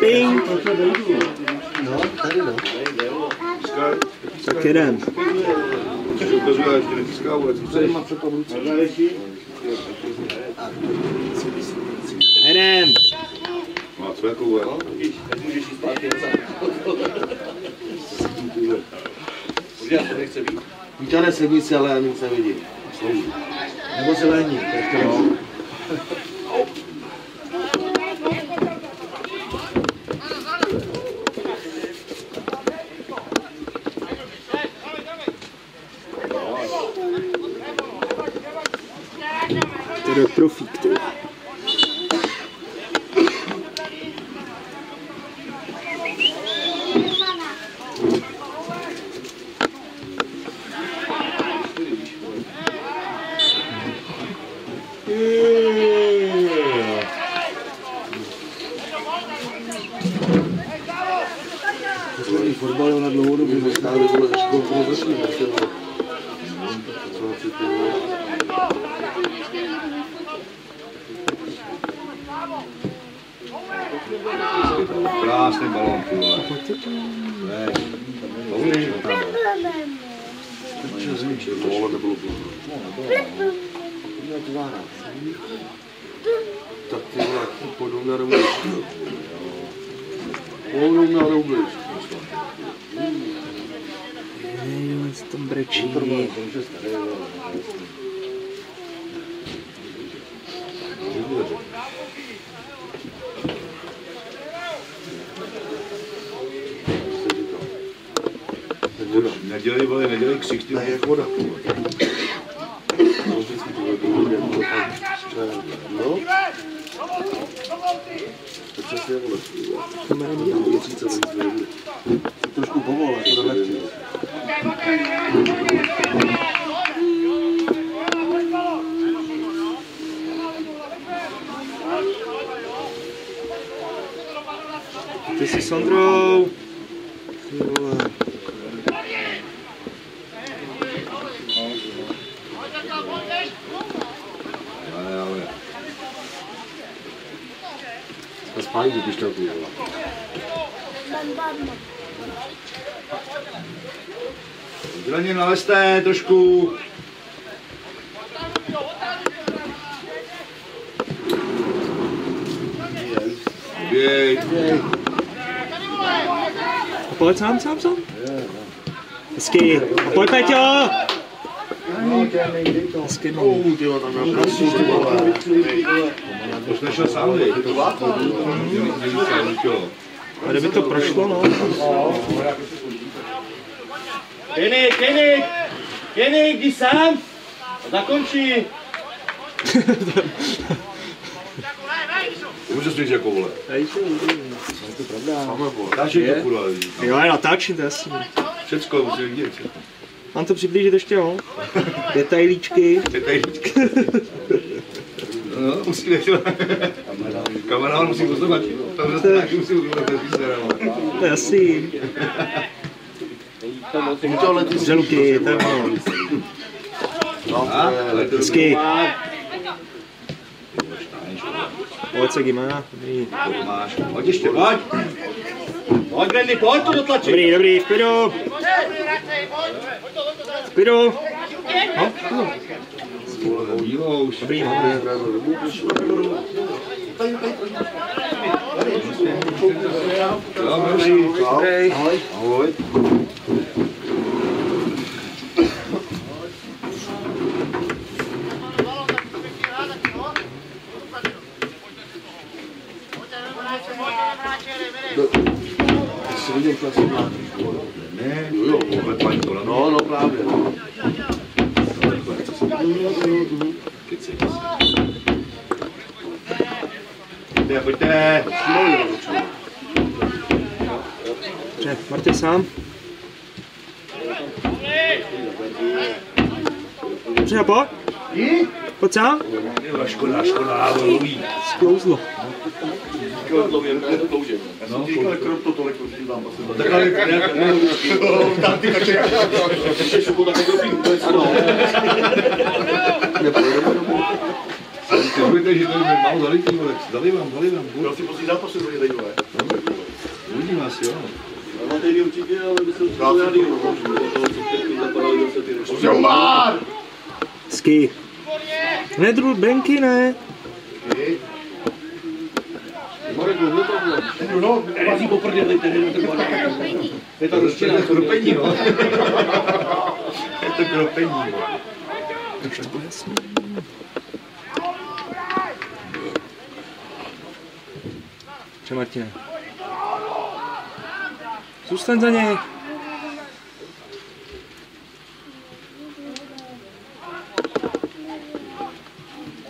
Ping. No, tady no. Tak jedem. Ukazuje, že netiskává, vůbec chceš. Jedem. Má cvěkovou, jo? Vítané sednice, ale nic nevidím. Slouží. Nebo zelení, tak to no. Hezky. A pojď, Peťo. Hezky, no. Uh, ty tam na prasu, ty vole. To jsi nešel sám. A kdyby to prošlo, no. Kenik, Kenik! Kenik, jdi sám! Zakončí! Můžeš říct jako vole. Máme vole. Dáš to kurva. Jo, já natáčím, to je jasný. Všecko musí vidět. Mám to přiblížit ještě, jo? Detailíčky. Detailíčky. No, musí vědět. Kamarán musí pozorovat. Tam zase taky musí udělat. To je jasný. Tohle ty Želuky, to je ono. No, Hezky. Pojď se, Gima. Dobrý. máš. Pojď ještě, pojď. Pojď, Grandy, pojď to dotlačit! Dobrý, dobrý, v klidu. V klidu. No, Dílo už. dobrý, no. Dobrý. Dobrý. Ahoj. Ty jsi viděl klasy Ne, jo, jo, paní kolem. No, no právě. Keci. Pojďte, pojďte. Dobře, Martin sám. Dobře, a pojď. Pojď sám. Škoda, škoda, dlouhý. Sklouzlo. No, tak ale nějak, ne, tam ty kače. Ty budete, že to je málo zalitý, vole. Zalivám, zalivám. si poslední zápas se zajímavé. asi jo. Amatérky určitě, ale by se určitě rádi no. Hezky. Ne, dru, Benky, ne. Marek, kdo tam je? No, razí po prdeli, tedy to Je to rozčina, To je kropení, no. Je to kropení, no. Čo, Martine? Zůstaň za něj. Ty vole, tak to je škoda, ty vole. To bylo moc, ty ve škole, že to neprošlo, no. Ale hezký to myslel. No, se blíží jsem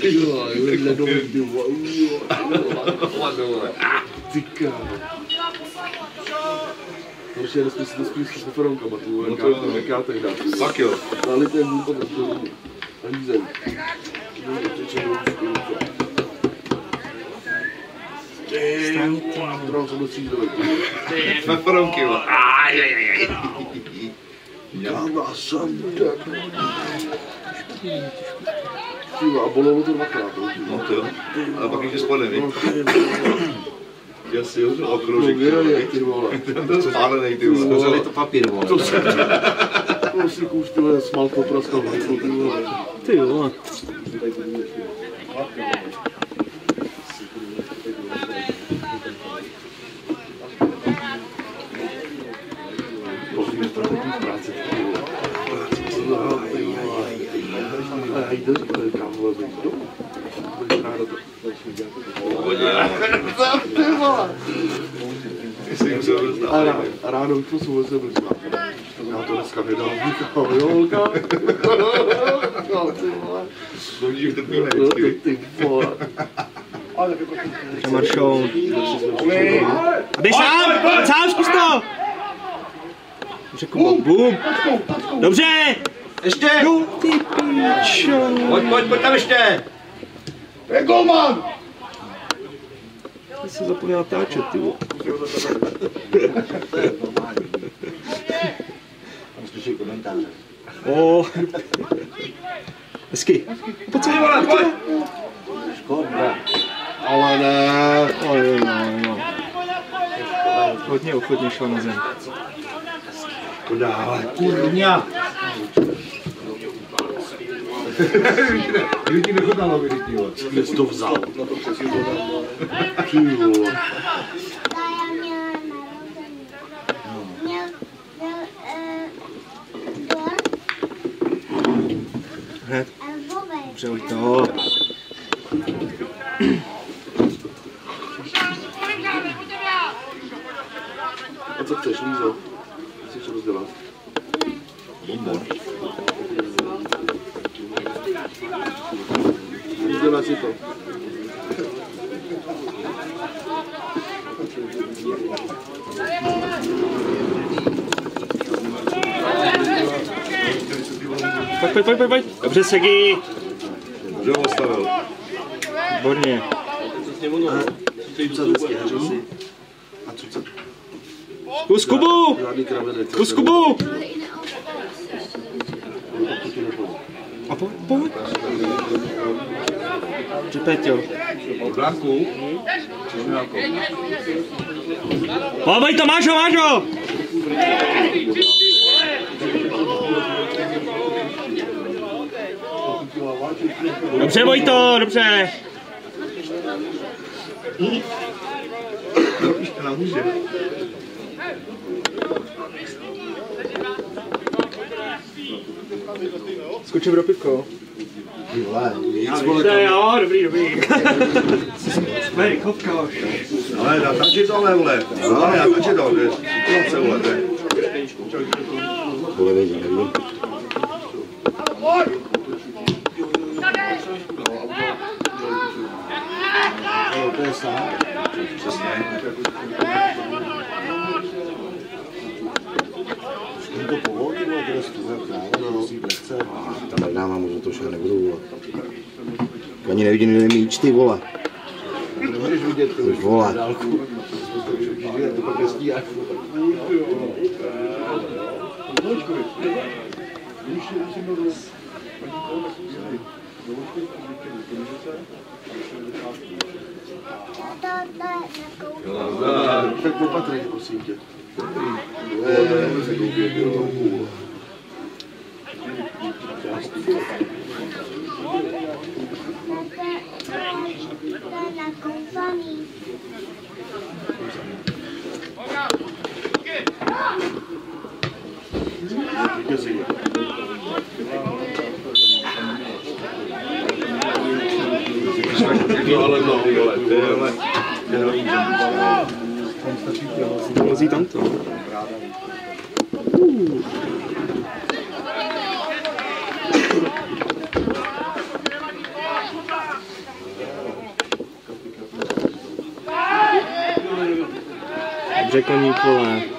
Ty vole, ledový, ty vole. Ty kámo. Horší je nesmysl to spíš s No to no. jak já tehdy. Fakt jo. Dali ten hlupot na to ani zem. No, to teče do účku, Staň ty. Trám jsem do střídovek. Peperonky, vole. Aj, aj, aj, aj. Káma, jsem tak. Ty vole, a bolelo to dvakrát. no, No to jo. Ale pak ještě spadne, víš? No. Já si ho No, okroužek. vyraně, ty vole. Ten byl spálený, ty vole. Skořeli to papír, vole. To se... To si kůž, ty vole, smalko praskal na ty vole. To. Ty vole. A, rá, a ráno už to říkal. Já to dneska nedám, říkám, jo, holka. No, ty vole. No vidíš, to byl No, ty, vole. Čo, Maršou. Běž sám, sám zkus to. Kubo, bum. Dobře. Ještě! Jo, ty píčo. Pojď, pojď, pojď tam ještě! Je golman! Ty se zapomněl natáčet, ty vole. Slyší komentáře. O. Hezky. Pojď se, vole, pojď. Škoda. Ale ne. Ale jo, no, no. Hodně ochotně šel na zem. Podále. Kurňa! Kdyby ti nechutnalo, ti, vole. Kde jsi to vzal? Ty dort Hned. a lvové. Dobře, hoď to. A co chceš, Lízo? Chceš rozdělat? Rozdělá si to. Pojď, pojď, pojď, pojď. Dobře, Segi. Že ho ostavil. Výborně. Cucat vždycky, hařil si. A cucat. Kus Kubu! Žádný kravenec. Kus Kubu! A po, pojď. Že Peťo. Blanku. Pojď to, máš ho, máš ho! Dobře, Vojto, dobře. Ještě na. Skočím do pivko. Ty vole, nic, To vole, jo, dobrý, dobrý. Jsme rychlovka už. Ale natáči to, ale vole. No, natáči to, jdeš. se vole, to je. Vole, nevím. Jo, to je sám. Přesně. Jim to povolí, vole, to je stuha kráva, no. lehce. Tam nedávám, možná to už já nebudu, vole. Ani nevidím, kde míč, ty vole. Nemůžeš vidět to Už vole. dálku. To pak nestíháš. Tak opatrně, prosím tě. To je, to je, to je nakoupaný. No tam to. Dobře koník, vole.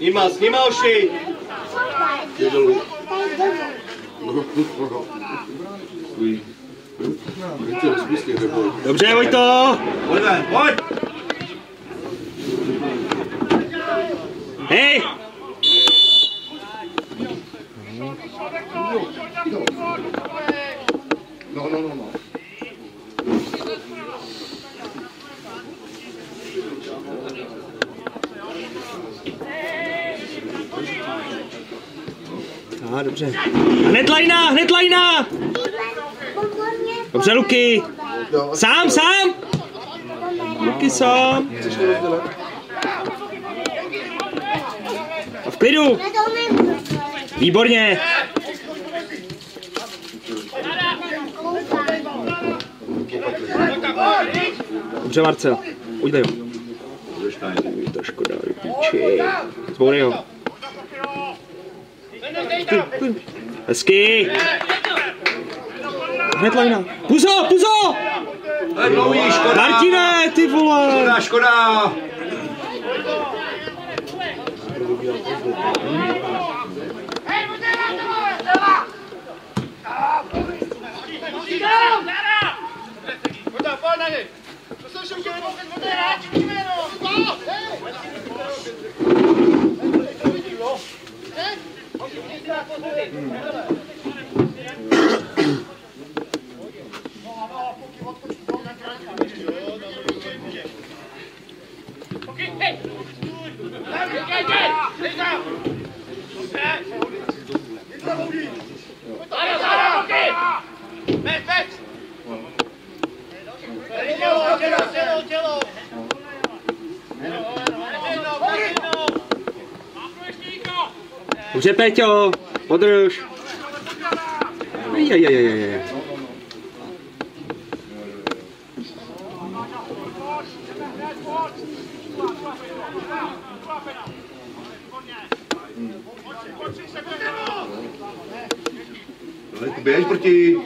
Snima, snima dolů. Dobře, Vojto! Pojď ven, pojď! Hej! No, no, no, no. A, dobře. Hned lajna, hned lajna! Dobře, Luky! Sám, sám! Luky sám! A v klidu! Výborně! Dobře, Marcel. Ujdej ho. To škoda, do píči. Zbourej ho. Hezky! Hned lajna. Puzo, puzo! Dlouhý, škoda! Martine, ty vole! Škoda, škoda! Tělo, tělo, tělo, tělo! Dobře, Peťo, podrž. Ajajajajaj. Běž proti.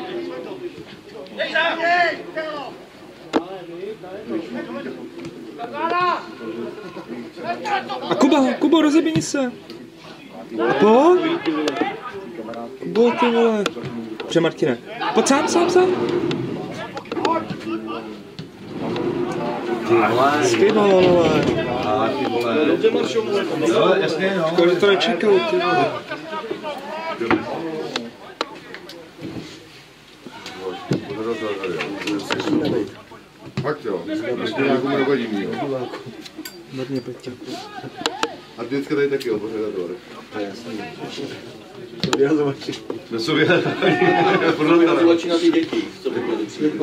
A Kuba, Kubo, rozeběni se. A po? Kubo, ty vole. Dobře, Martine. Pojď sám, sám, sám. Hezky, vole, vole. A ty vole. Jo, jasně, no. Škoda, že to nečekal, ty vole. Fakt jo. Ještě nějakou nevadí mi, jo. Marně, Peťo. A vždycky tady taky obořador. To jsou vě... Tlačí na ty děti, co by měli přijít.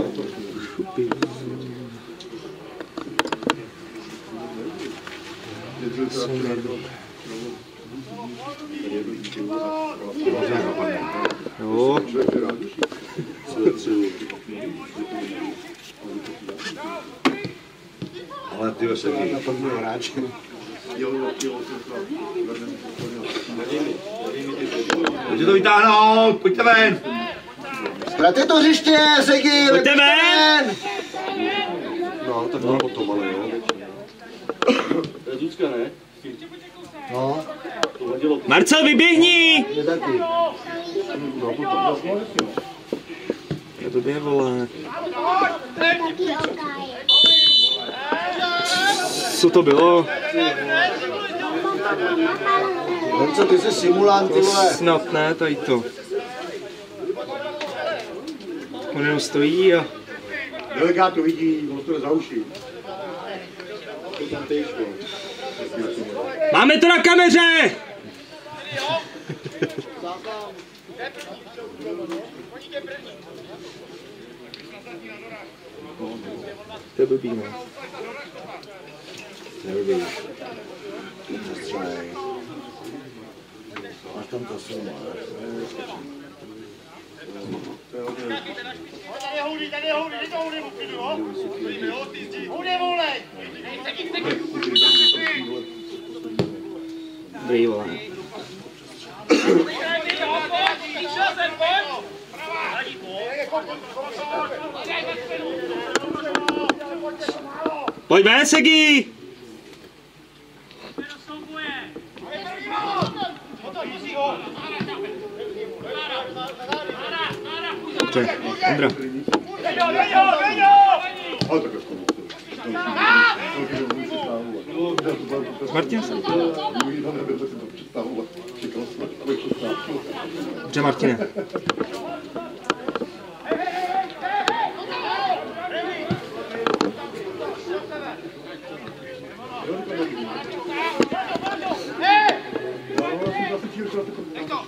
Jo, Ale ty se Na prvního hráče. Pojďte to vytáhnout, pojďte ven. Ztraťte to hřiště, Segy! Pojďte ven! No, tak to potom, ale jo. To je Zucka, ne? No. Marcel, vyběhni! je taky. Já to bě, vole. Co to bylo? Honco, ty jsi simulant, ty vole. Snad ne, tady to. On jenom stojí a... Delegát to vidí, on to za uši. Máme to na kameře! To je blbý, no. Neblbý. Přestřelej. Máš tam to suma. Dobrý, vole. Pojď ven, Segi! Dobře, Ondra. Martin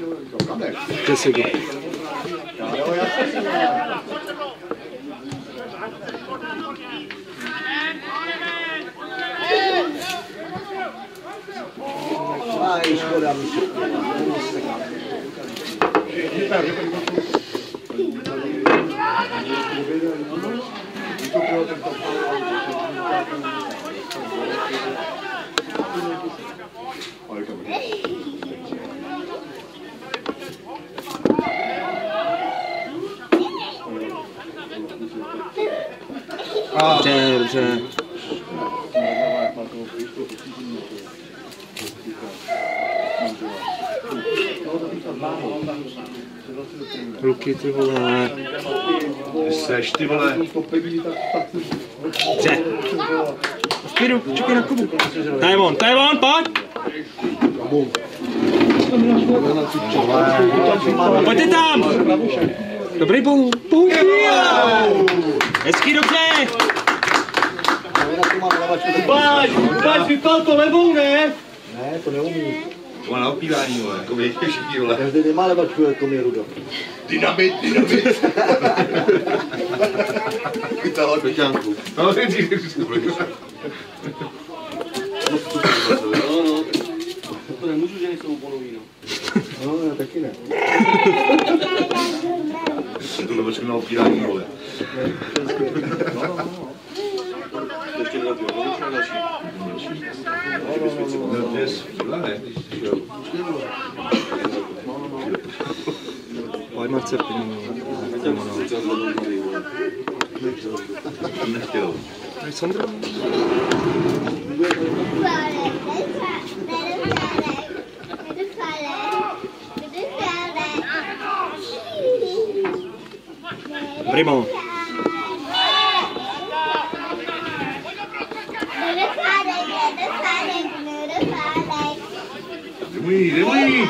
se. Dobře, Martine. Dobře, Segi. Aj, škoda, mi se. Dobře, dobře. Luky, ty vole. Seš ty vole. Dobře. Spiru, čekaj na Kubu. To je on, to je on, pojď. Pojďte tam. Dobrý bol. Hezký, dobře. Báš, báš, vypal to levou, ne? Ne, to neumí. To má na opívání, vole, jako větě všichni, vole. Každý nemá levačku jako mě Rudo. Dynamit, dynamit. Vytáhl Peťánku. No, ty No, no. To nemůžu, že nejsou oponový, no. No, já taky ne. To levočku na opírání, vole. To ještě nedopil, no, už další. No, to je skvělé, ne? Když šel. Pojď, Marce, Nechtěl. Dobrý neumí.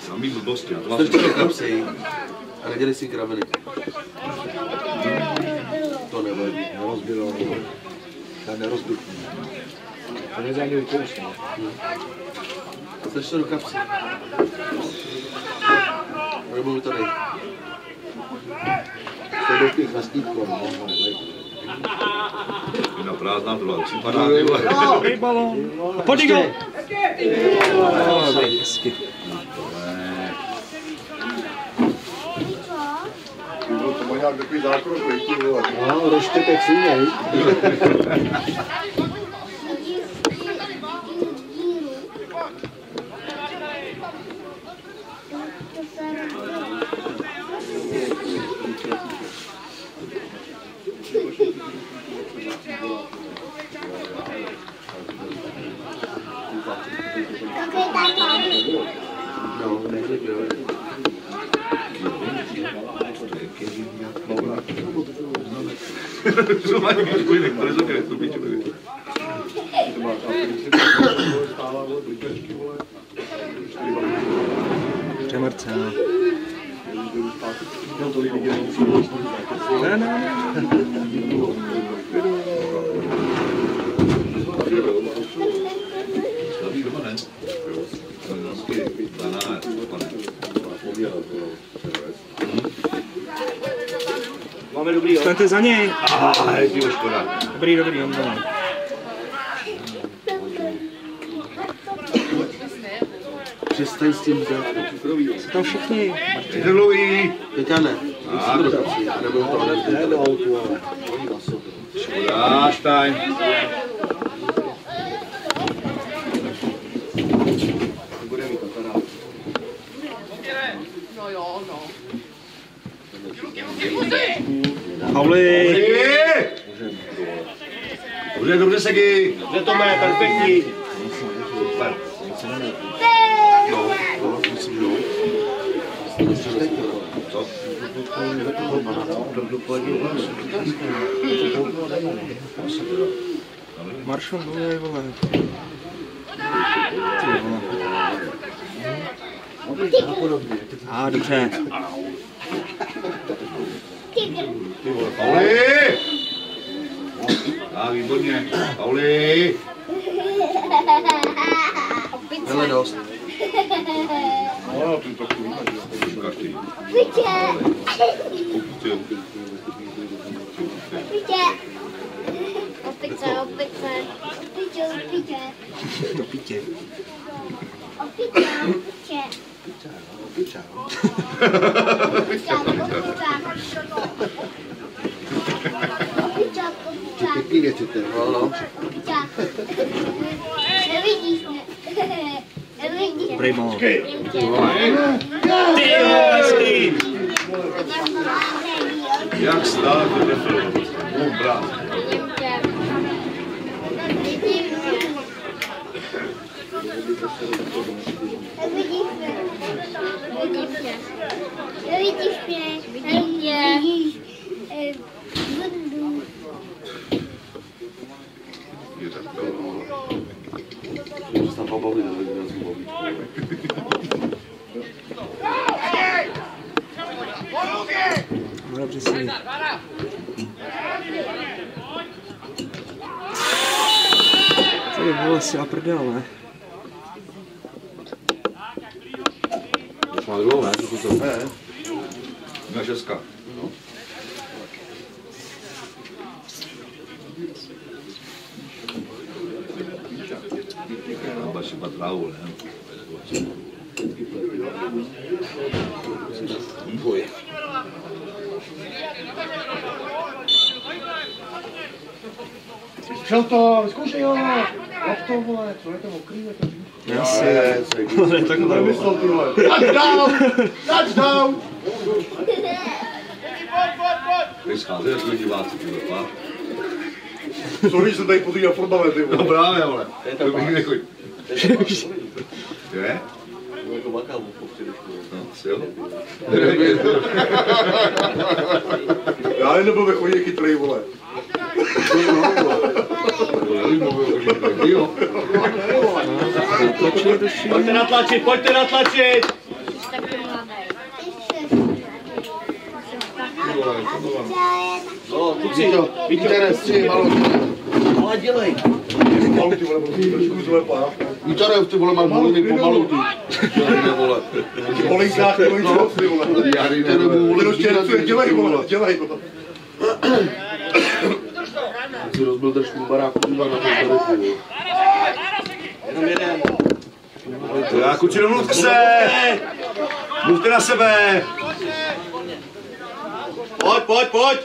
Samý blbosti. a to vás- do kapsy a nedělej si kraviny. To nevadí. Nerozbilo. To je Rezali ukousne. Slyš to do kapsy. Nebo tady. To do těch vlastníků. Na prázdná byla, připadá. Balón. Podík ho! Hezky. To má nějak takový zákrok, No, rošte tak sůj, nevím. Přemrce. Ne, ne, ne. Další doma ne? Vždycky 12, pane. Máme dobrý, jo? Staňte za něj. Ah, je ty škoda. Dobrý, dobrý, on dal. Přestaň s tím dělat. Jsou tam všichni. Je to dlouhý. Teďka ne. A, Já nebudu to hned. Ne do autu, ale. škoda, Stein. Pauli. Dobře, dobře, Segi. Dobře, Tome, perfektní. Super. Co? Maršal dole, vole. Ty vole. A dobře. Pauli! A, výborně. Pauli! Hele, dost. Každý. Pojďte, pojďte. Opice, opice, opice, opice, Do pitě. opice, opice. Picciano, picciano. C'è piglia c'è te, no? no? Primo. Jak stát je to? Oh, bravo. Ale kdo se baví. No ne? Má druhou, ne? To to ne. Na šestka. Baši patrávu, ne? Boj. Šel to, zkoušej ho. Jak to, vole, co je to mokrý, je to Já si. Ale takhle. Touchdown! Touchdown! Když scházeli jsme diváci, ty vole. Sorry, že jsem tady podíval fotbale, ty No vole. právě, ale. To bych nechoď. Je? Jako makám po předešku. No, si jo. Já jen nebyl ve chodě chytrý, vole. Pojďte natlačit, pojďte natlačit! No, kluci, Víte, stři, malou. ale dělej. Malou, ty vole, trošku zlepá. Víčare, ty vole, mám voliny pomalu, ty. Žádný vole. Ti polinkách, ty vole, co, ty vole. Já Ty vole. dělej, vole, dělej, vole. Si rozbil držku baráku, kurva, na to tady. Jenom jeden. Já kuči, domluvte se! Mluvte na sebe! Pojď, pojď, pojď!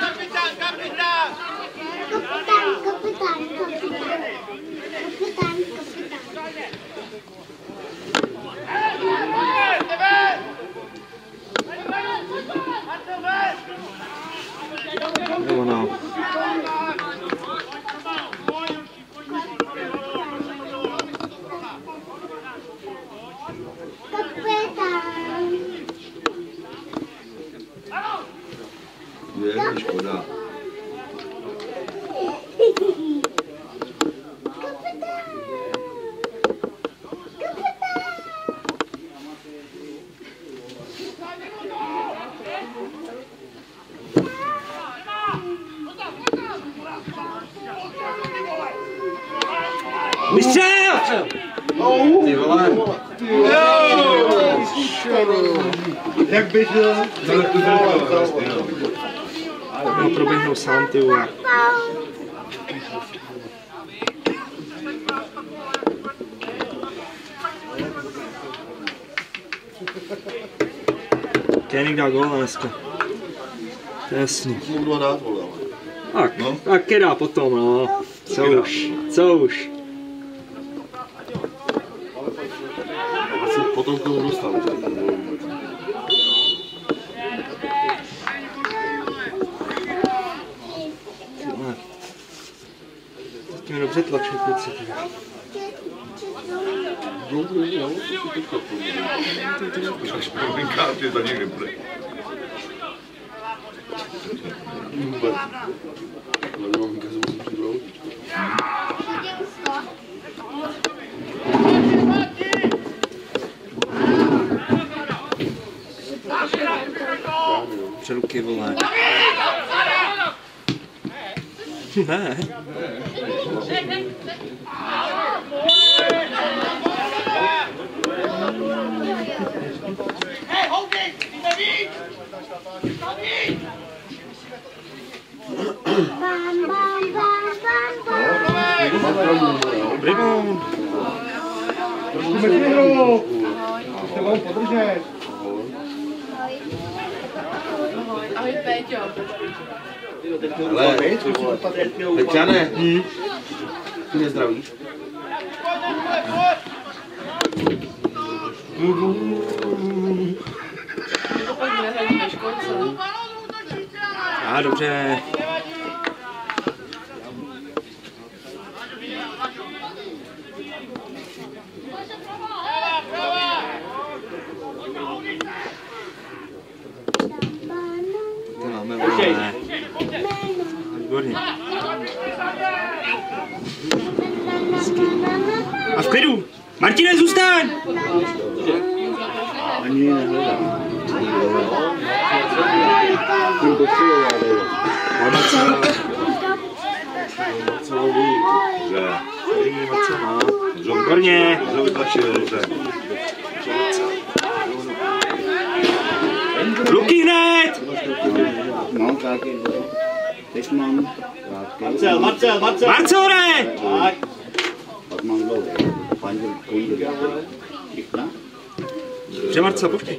Kapitán, kapitán, kapitán. Kapitán. Kapitán. Je, škoda. Vole. Jak to bylo? No, proběhnou sám, ty vole. Koenig dá góla dneska. To je jasný. Dva dát, vole, ale. Tak, no. tak kedá potom, no. Co už, co už. Potom k tomu dostal. Ty vole. Teď mě dobře tlačí kluci. ty. Špinka, ty to někde bude. Vůbec. Ale mám kazu, musím přibrout. Přeruky, vole. Ne. Bam, bam, bam, bam, bam. Rybon. Ahoj Péťo. Ale, Peťane, ty mě zdravíš? A dobře. To máme, vole. Výborně. A v klidu! Martine, zůstaň! Ani nehledám. Tím posilovali. Že. Výborně. Že vytlačili, dobře. Ruky hned! Mám krátký dvoj. Teď mám krátký. Marcel, Marcel, Marcel! Marcore! Tak, Pak mám dlouhý. Panděl, pondělí. Pěkná. Dobře, Marcel, počkej.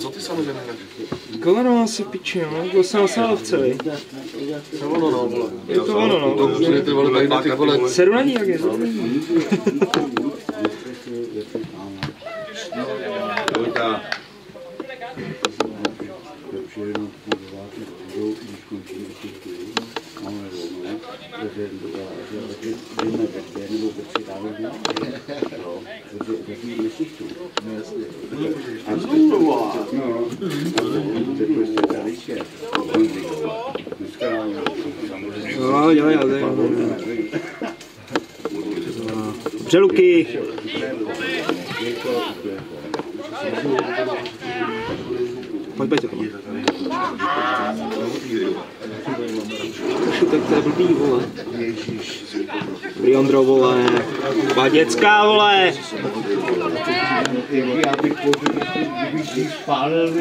Co ty samozřejmě? Koleno asi piči, no. Byl jsem na sálovce, vej. To ono, no, vole. Je to ono, no. To už vole, tady na ty vole. Ní, jak je. seru na ní. Vojta. Přijedu fungovat, budou, když končím určitě, máme volno, takže taky jdeme ve dvě nebo ve tři ráno dne, jo, protože taky nesichtu. A znovu, no, to je prostě tradice, dneska samozřejmě, Jo, jo, jo, jo. Luky. Pojď, pojď. Tak to je blbý, vole. Dobrý Ondro, vole. Dva děcka, vole. já bych spálil,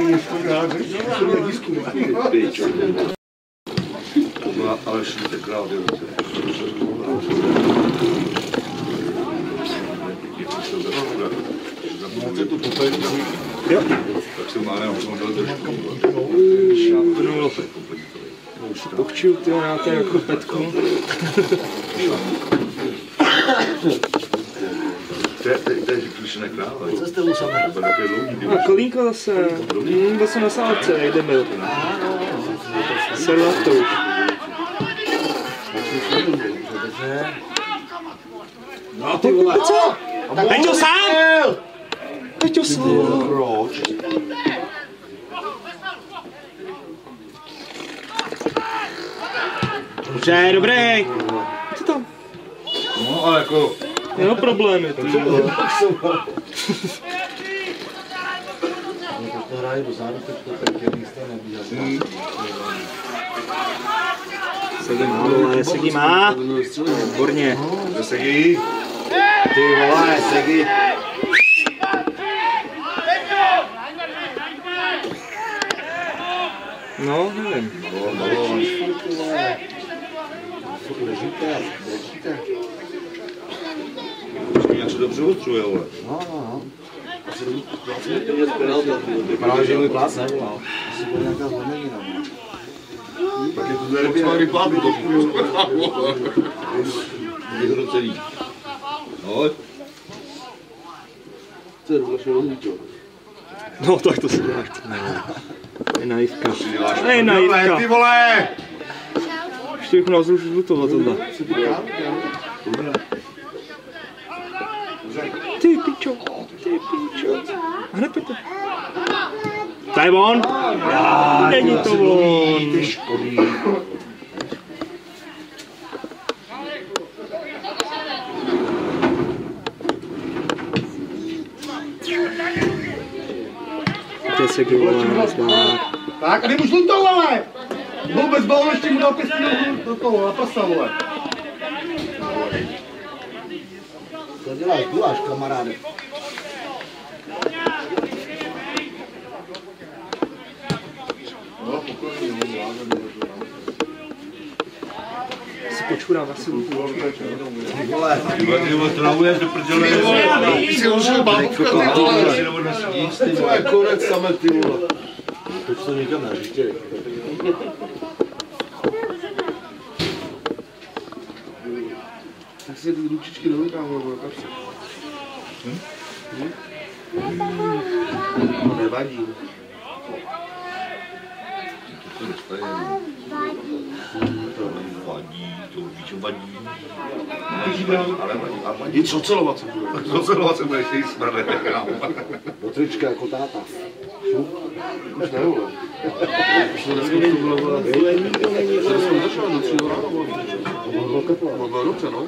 No, ale šli král, jo. Jo. Tak jsem má jenom dal držku. Šapnul. Pochčil té jako petku. To je, to je, to je klišené krále. Co jste mu sami? To je také dlouhý, A kolínko zase. Hm, byl jsem na na to už. No ty vole. Co? Peťo sám! Peťo sám. Proč? Dobře, dobrý. Co tam? No, ale jako, Jeho problémy, ty vole. Segi má, vole, Segi má. Výborně. Zasegí. Ty vole, Segi. No, nevím. Ležíte, ležíte. Něco dobře otřuje, ale. No, no, no. Vypadá, že můj plás nevolal. Asi bude nějaká zlomenina. Tak je to nervy vyplátu, to je to celý. No, To je vlastně rozlíčo. No, tak to se dá. To je naivka. děláš. To je Ty naivka. vole! Ještě bych měl zrušit lutovat tohle. Ty pičo, ty pičo. Hned pojďte. To je on. Není to on. Ty škodí. To se. Tak, a nemůžu žlutou, ale! Vůbec balon ještě mu dal pěstí do toho, na prsa, vole. Co děláš, guláš, kamaráde? počurám asi. Ty vole, travuješ do prdele. Ty si užil bábovka, ty vole. To je konec samet, ty vole. To co někam na hřiště. Tak si ty ručičky do rukáv, nebo do kapsy. Hm? To nevadí. Vadí, to víš, vadí. Ale vadí, ale vadí. Nic ocelovat se bude. Docelovat se budeš jít smrde, kámo. Do trička jako táta. Už ne, vole. Už to dneska to bylo. Tady jsme začali do 3 ráno, vole. No, bylo dobře, no.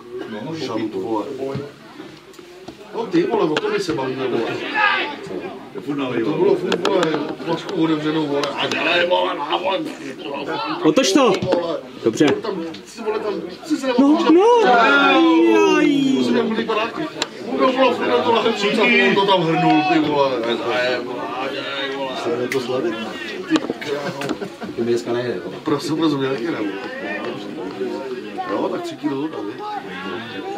Šant, vole. No ty vole, o tom my se bavíme, vole. To bylo furt, vole, flašku otevřenou, vole, a dělej, vole, na, vole, Otoč to! vole. Dobře. Tam, si, vole, tam, si se No, no! Aj, Musím jak byli. Vůbec bylo furt na to to tam hrnul, ty vole. A je, vole, dělej, vole. Je to sladek. Ty krávo. Ty dneska nejde. vole. Prosím, prosím, mě taky ne, vole. Jo, tak tři kilo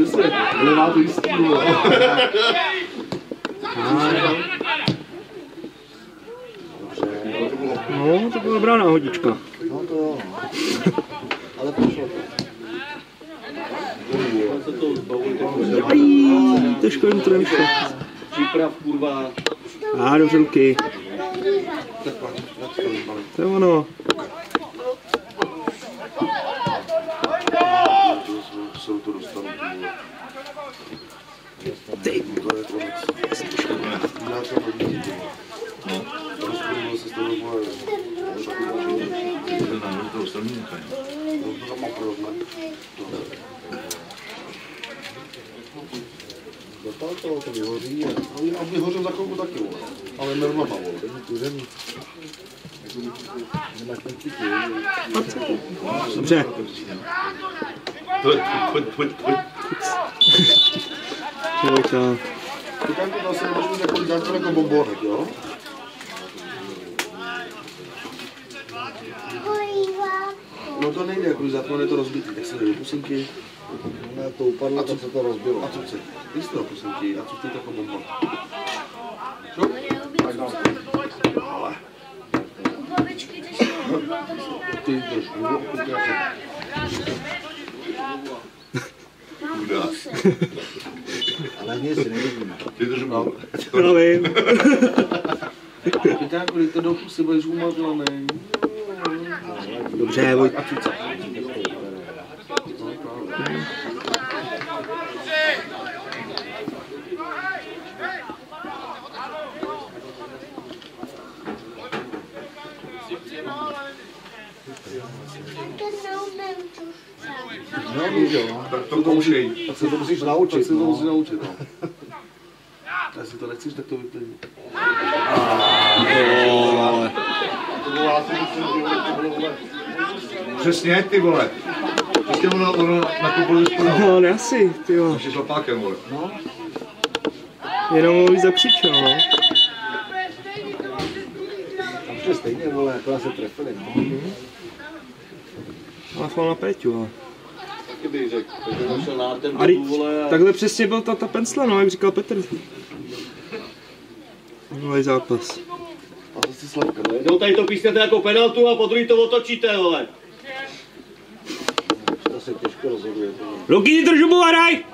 ty přesně, nemá to jistý. No, to byla dobrá náhodička. No to jo. no. Ale prošlo to. Aj, to škoda, to nevyšlo. Příprav, kurva. A, dobře ruky. To je ono. Se to dostanu, ty vole. Ty. To je konec. Já to hodím, ty vole. No. Rozpůjil se s tebou, vole. To je nechaj. No, to to, vyhoří a No, já bych hořel za chvilku taky, vole. Ale normálně, vole. cíky. Dobře. Pojď, pojď, pojď, pojď. Pojďka. Říkám, to zase nemůžu mít jako dělat to jako bombonek, jo? No to nejde, jako to je to rozbitý, tak se jde do pusinky. No, to upadlo, tak se to rozbilo. A co chce? Víš to pusinky, a co chcete jako bomba? Co? Tak. Ale. Ty trošku, ukáže. Chudák. Ale nic si nevidíme. Ty držu. Já vím. Pytánku, když to do pusy budeš umařlaný. Dobře, Vojt. No, jo. Tak to koušej. Tak se to musíš Tak naučit. se to No. naučit, no. A jestli to nechceš, tak to vyplní. Přesně, ty vole. Přesně ono, ono nakupuje spodal. No, ne asi, ty jo. Ještě šlapákem, vole. Jenom mluví zakřičel, no. Tam šli stejně, vole, jako se trefili, no. Ale fal na Péťu, ale. Taky bych řekl. Takže našel nátem A teď, tu, vole, a... takhle přesně byl ta, ta pensla, no, jak říkal Petr. Minulý zápas. A zase slavka. Jednou tady to písnete jako penaltu a po druhý to otočíte, vole. To se těžko rozhoduje. to. Ruky, držu mu, hraj!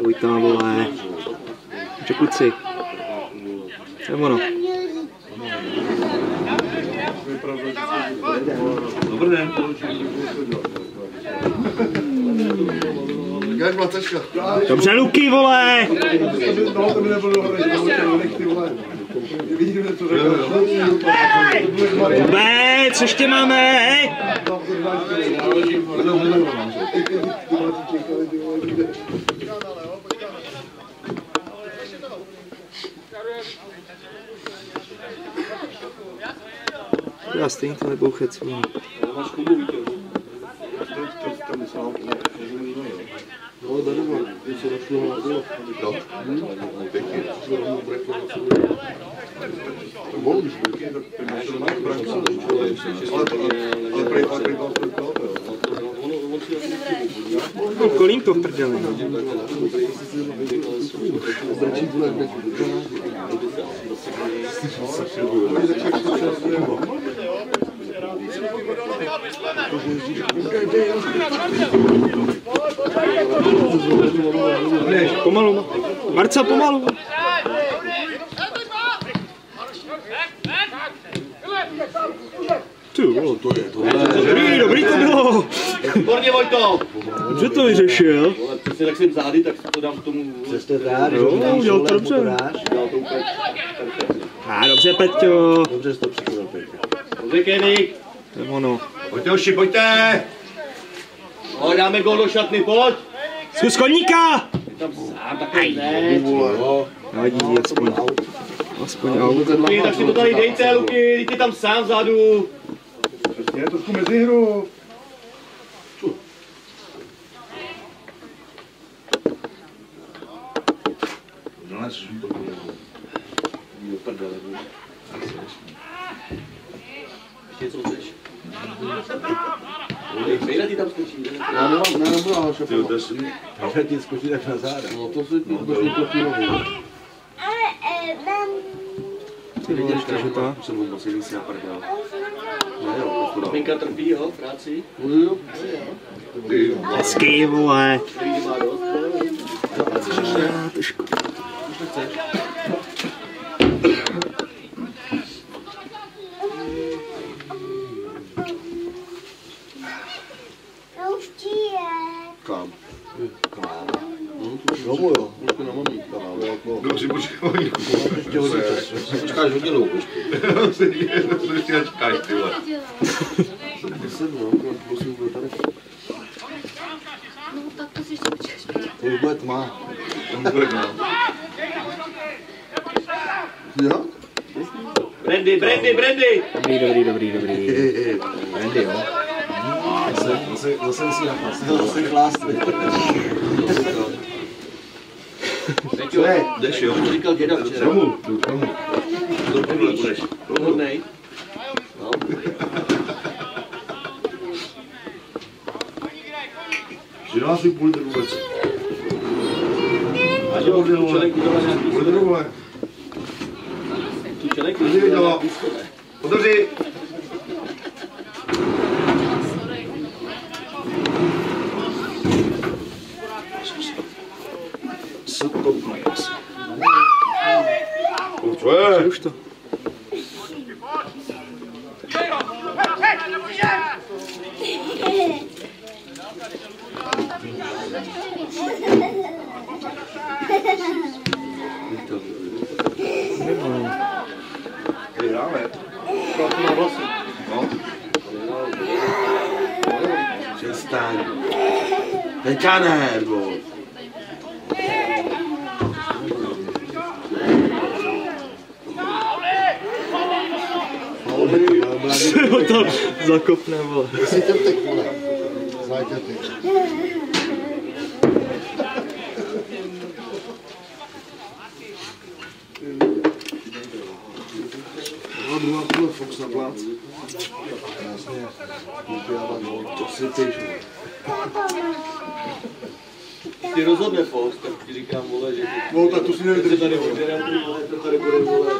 Čuj tam, vole. Čo kluci? To je ono. Dobrý den. Jak mlatečka? Dobře, Luky, vole! No, to by nebylo dobré. Vůbec, co ještě máme, hej? Já stejně to nebouchet svůj. Máš Kubu, víte. No, tady bylo, něco došlo na to. No, pěkně. Mohl bych být. Ale to, ale prej, ale prej, ale prej, No, kolím to v prdeli. Pomalu. Marcel, pomalu. Ty vole, to je to. Dobrý, dobrý to bylo. Výborně, Vojto! Dobře to vyřešil. Vole, přesně tak jsem zády, tak to dám k tomu. Přesto rád, Jo, že udělal to dobře. Dal to úplně. A dobře, Peťo. Dobře jsi to připravil, pěkně. Dobře, Kenny. To je ono. Pojďte, hoši, pojďte! Pojď, dáme gol do šatny, pojď! Zkus koníka! Ty tam sám, takový ne. Nevadí, aspoň. Aspoň aut. Tak si to tady dejte, Luky, ty tam sám vzadu. Přesně, trošku mezi hru. Ještě něco chceš? Ty tam skočí. Já nemám, ne, nebudu ale šopa. Takže ti skočí tak na záda. No to si to to to to Ale mám... Ty vole, ještě že to. Jsem mu moc si na prdel. Ne, jo, dám. Maminka trpí, jo, v práci. No, jo. Hezký, vole. To škoda. Už nechceš. To už ti je. Kam? Domů jo, ještě na mamíka, ale jako... Dobře, počkej, Ještě hodně času. Počkáš hodně dlouho ještě. To ještě nečekáš, ty vole. Deset, no, prosím, bude tady. No tak to si ještě počkáš. To už bude tma. On bude, no. Jo? Brandy, Brandy, Brandy! Dobrý, dobrý, dobrý, dobrý. Randy, jo. Zase, zase, zase musí napast. Zase chlást. Peťo, Jdeš, jo? to říkal děda včera. Domů, jdu domů. Do tohle budeš. Hodnej. No. Že nás si půl litru vůbec. A čelek udělal nějaký Půl litru, vole. Tu čelek Kdy viděla? Otevři! Co je? Už to. Vyhráme. No. Přestaň. Teďka ne, bo. Se ho tam zakopne, vole. Si trtek, vole. Zajtětek. No, druhá půle Fox na plác. Jasně. To si ty, Ty rozhodne Fox, tak ti říkám, vole, že No, tak to si ty tady odjedem, ty vole, to tady bude, vole.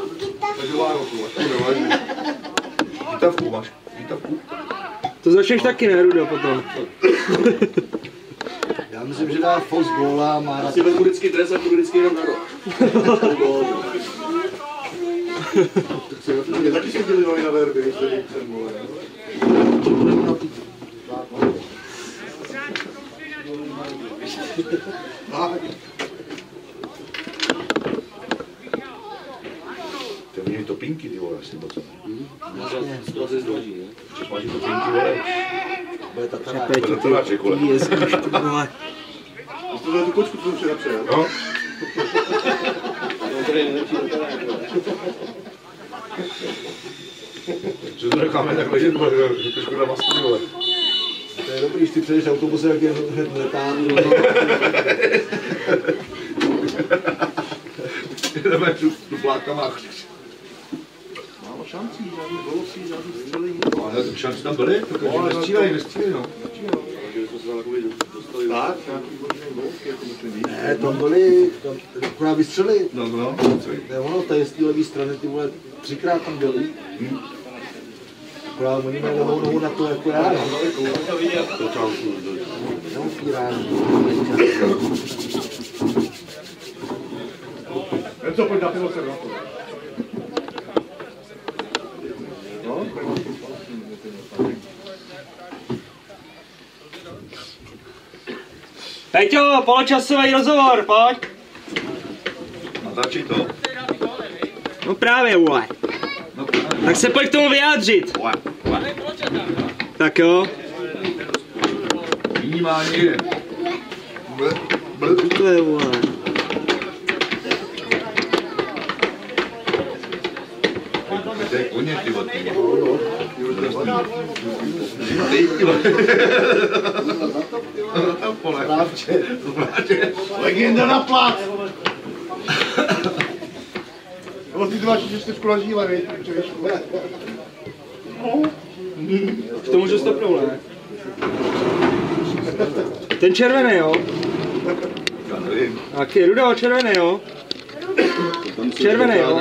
Takže Vánocu, až to nevadí. Vítavku máš, vítavku. To začneš taky, ne, Rudo, potom. Já myslím, že dá Fos góla a má na Si vezmu vždycky dres a půjdu vždycky jenom na rok. Mě taky se děli na verby, když tady jsem vole. To měli topinky, ty vole, asi moc. To se zdloží, ne? Když máš topinky, vole. bude tata To je tatáček, vole. Jezdíš, ty vole. To je tu kočku, co jsem včera přejel. No. No, to je nejlepší dotarák, vole. Že to necháme tak ležet, vole, že to škoda masky, vole. To je dobrý, když ty přejdeš autobusem, jak je hned letán. Jdeme tu, tu plákama. Málo šancí, žádný golosí, žádný střelení. Ale šance tam byly, protože nestřílej, nestřílej, no. Tak. Ne, tam byli, tam akorát vystřeli. No, no, To je ono, tady z té levé strany, ty vole, třikrát tam byli. Akorát oni mají levou nohu na to, jako já, no. Neupírání. Co, pojď na pivo se na to. Peťo, poločasový rozhovor, pojď. A začít to. No právě, vole. Tak se pojď k tomu vyjádřit. Tak jo. Minimálně. To je, vole. To je koně, ty vole. ty. Ty, vole. Legenda na No, ty dva čtyřku na žíle, viď? K tomu, že stopnul, ne? Ten červený, jo? Já nevím. Taky, Rudo, červený, jo? Červený, jo?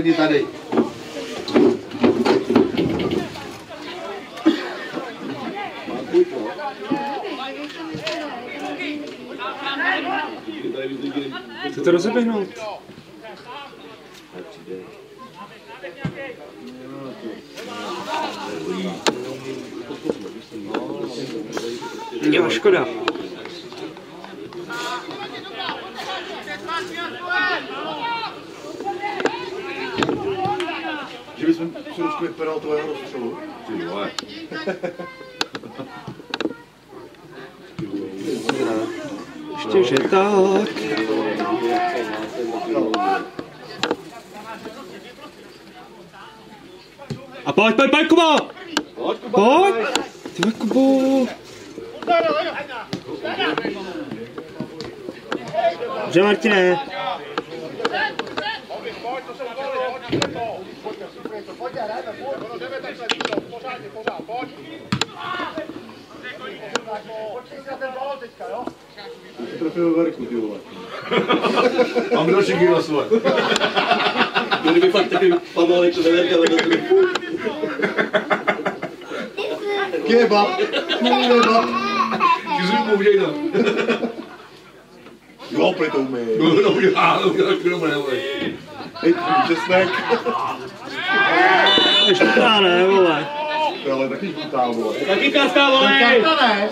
Sedět tady. Chce to rozeběhnout? Jo, škoda. Že bychom došli penaltového rozstřelu. Ty vole. Ještě, že tak. A pojď, pojď, pojď, Kubo! Pojď! Ty vole, Kubo! Dobře, Martine. Trefil verku, ty vole. Mám další gila svoje. Kdyby fakt taky padlo jako veverka vedle tebe. Kebab! Kebab! Ty jsi mi uděj to. Jo, prý to umí. No, no, udělá, udělá, kdo ne, vole. Hej, česnek. Ještě to ne, vole. To ale taky žlutá, vole. Taky kastá, vole! Karta ne.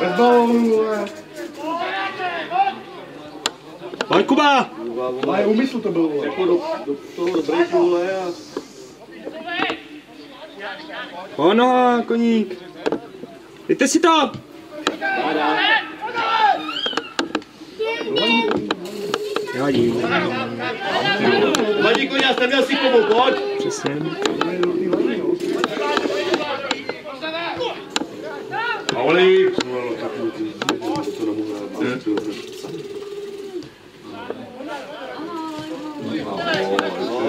Bez balónu, vole. Pojď, Kuba! Ale úmysl to byl, vole. Jako do, do toho do breaku, vole, a Ono, koník. Dejte si to! Nevadí, Vadí koně, já jsem měl si komu, pojď! přesně. Pauli.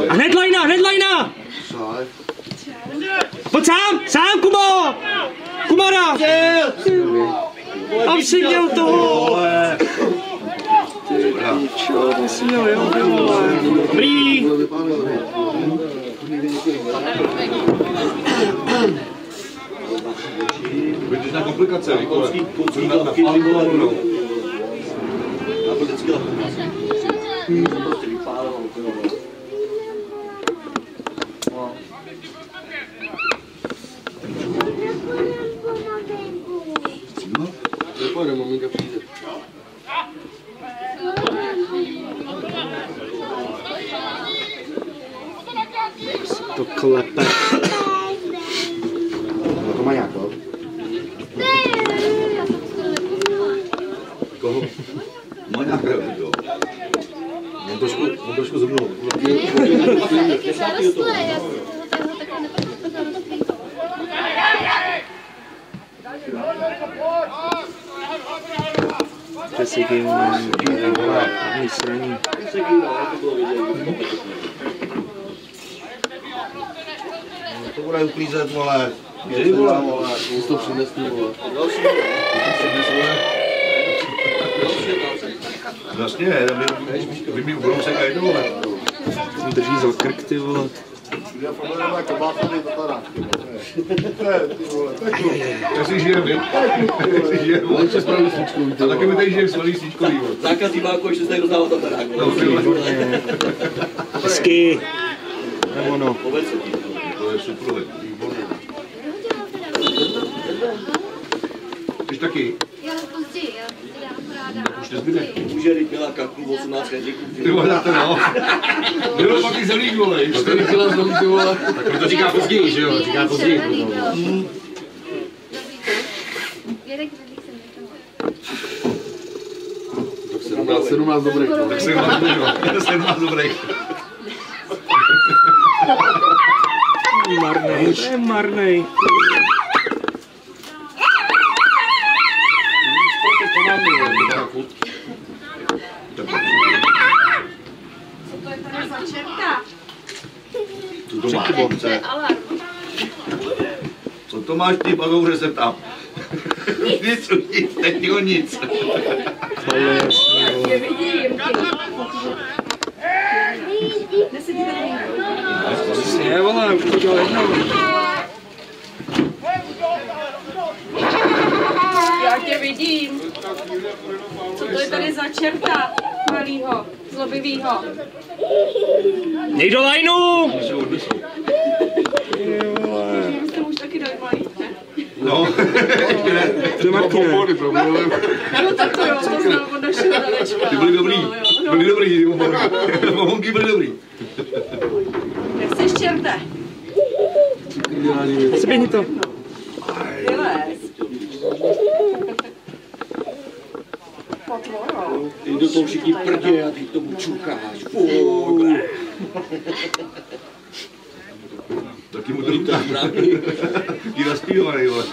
A hned lajna, hned lajna! Pojď sám, sám, Kubo! Kumara! Tam si měl toho! Dobrý! Vidíš na komplikace, kocký, Na- na vole, no. Já to vždycky prostě vole. Pojďme, maminka přijde. To klepe. No to má nějako. Koho? Má nějaké, jo. On trošku, on trošku. Zarostlé, já jsem ho takhle nepotkala. Přesně kým, nic sraní. To bude uklízet, vole. Jej, vole. vole. Musí to přinést, ty vole. Vlastně, vy, mi ubrousek a jedu, vole. Jsem drží za krk, ty vole. Já mi to tady. To ty vole, to kluk. Já si žijem, vy. Já si žijem, vole. Ještě ty A taky vole. mi tady žijem svalý svíčkový, vole. Zákaz diváků, ještě se tady rozdává tam barák. No, ty vole. Hezky. Nebo no. Povedz To super, výborné. Když taky, Já později, já já akorát tak už nezbyde. Může ryb měla kaku 18 kadíků. Ty vole, to no. Bylo pak i zelík, vole. Ještě tady chtěla znovu, ty vole. Tak to říká později, že jo? Říká později. Nechal. 17, 17 dobrých. no. Tak jsem má dobrý, jsem má dobrý. Marnej, to je marnej. Co to je tady za čerta? Co to máš? Ty bagouře se ptám? Nic, nic, teď nic. To je jasný, vole. Je vidím. Nesedí tady vole, už to dělal jednou. Já tě vidím. Co to je tady za čerta? Malýho, zlobivýho. Dej do lajnu! Ne? No, ne. To je Martine. No tak to jo, to znám od našeho Danečka. Ty byli dobrý. No, jo. Byli dobrý, ty. Mohonky byly dobrý. Jak jsi čerte? Seběhni to. Ty do toho všichni prdě a ty k tomu čukáš. Taky mu to lítáš právě. Ti naspívovaný, vole.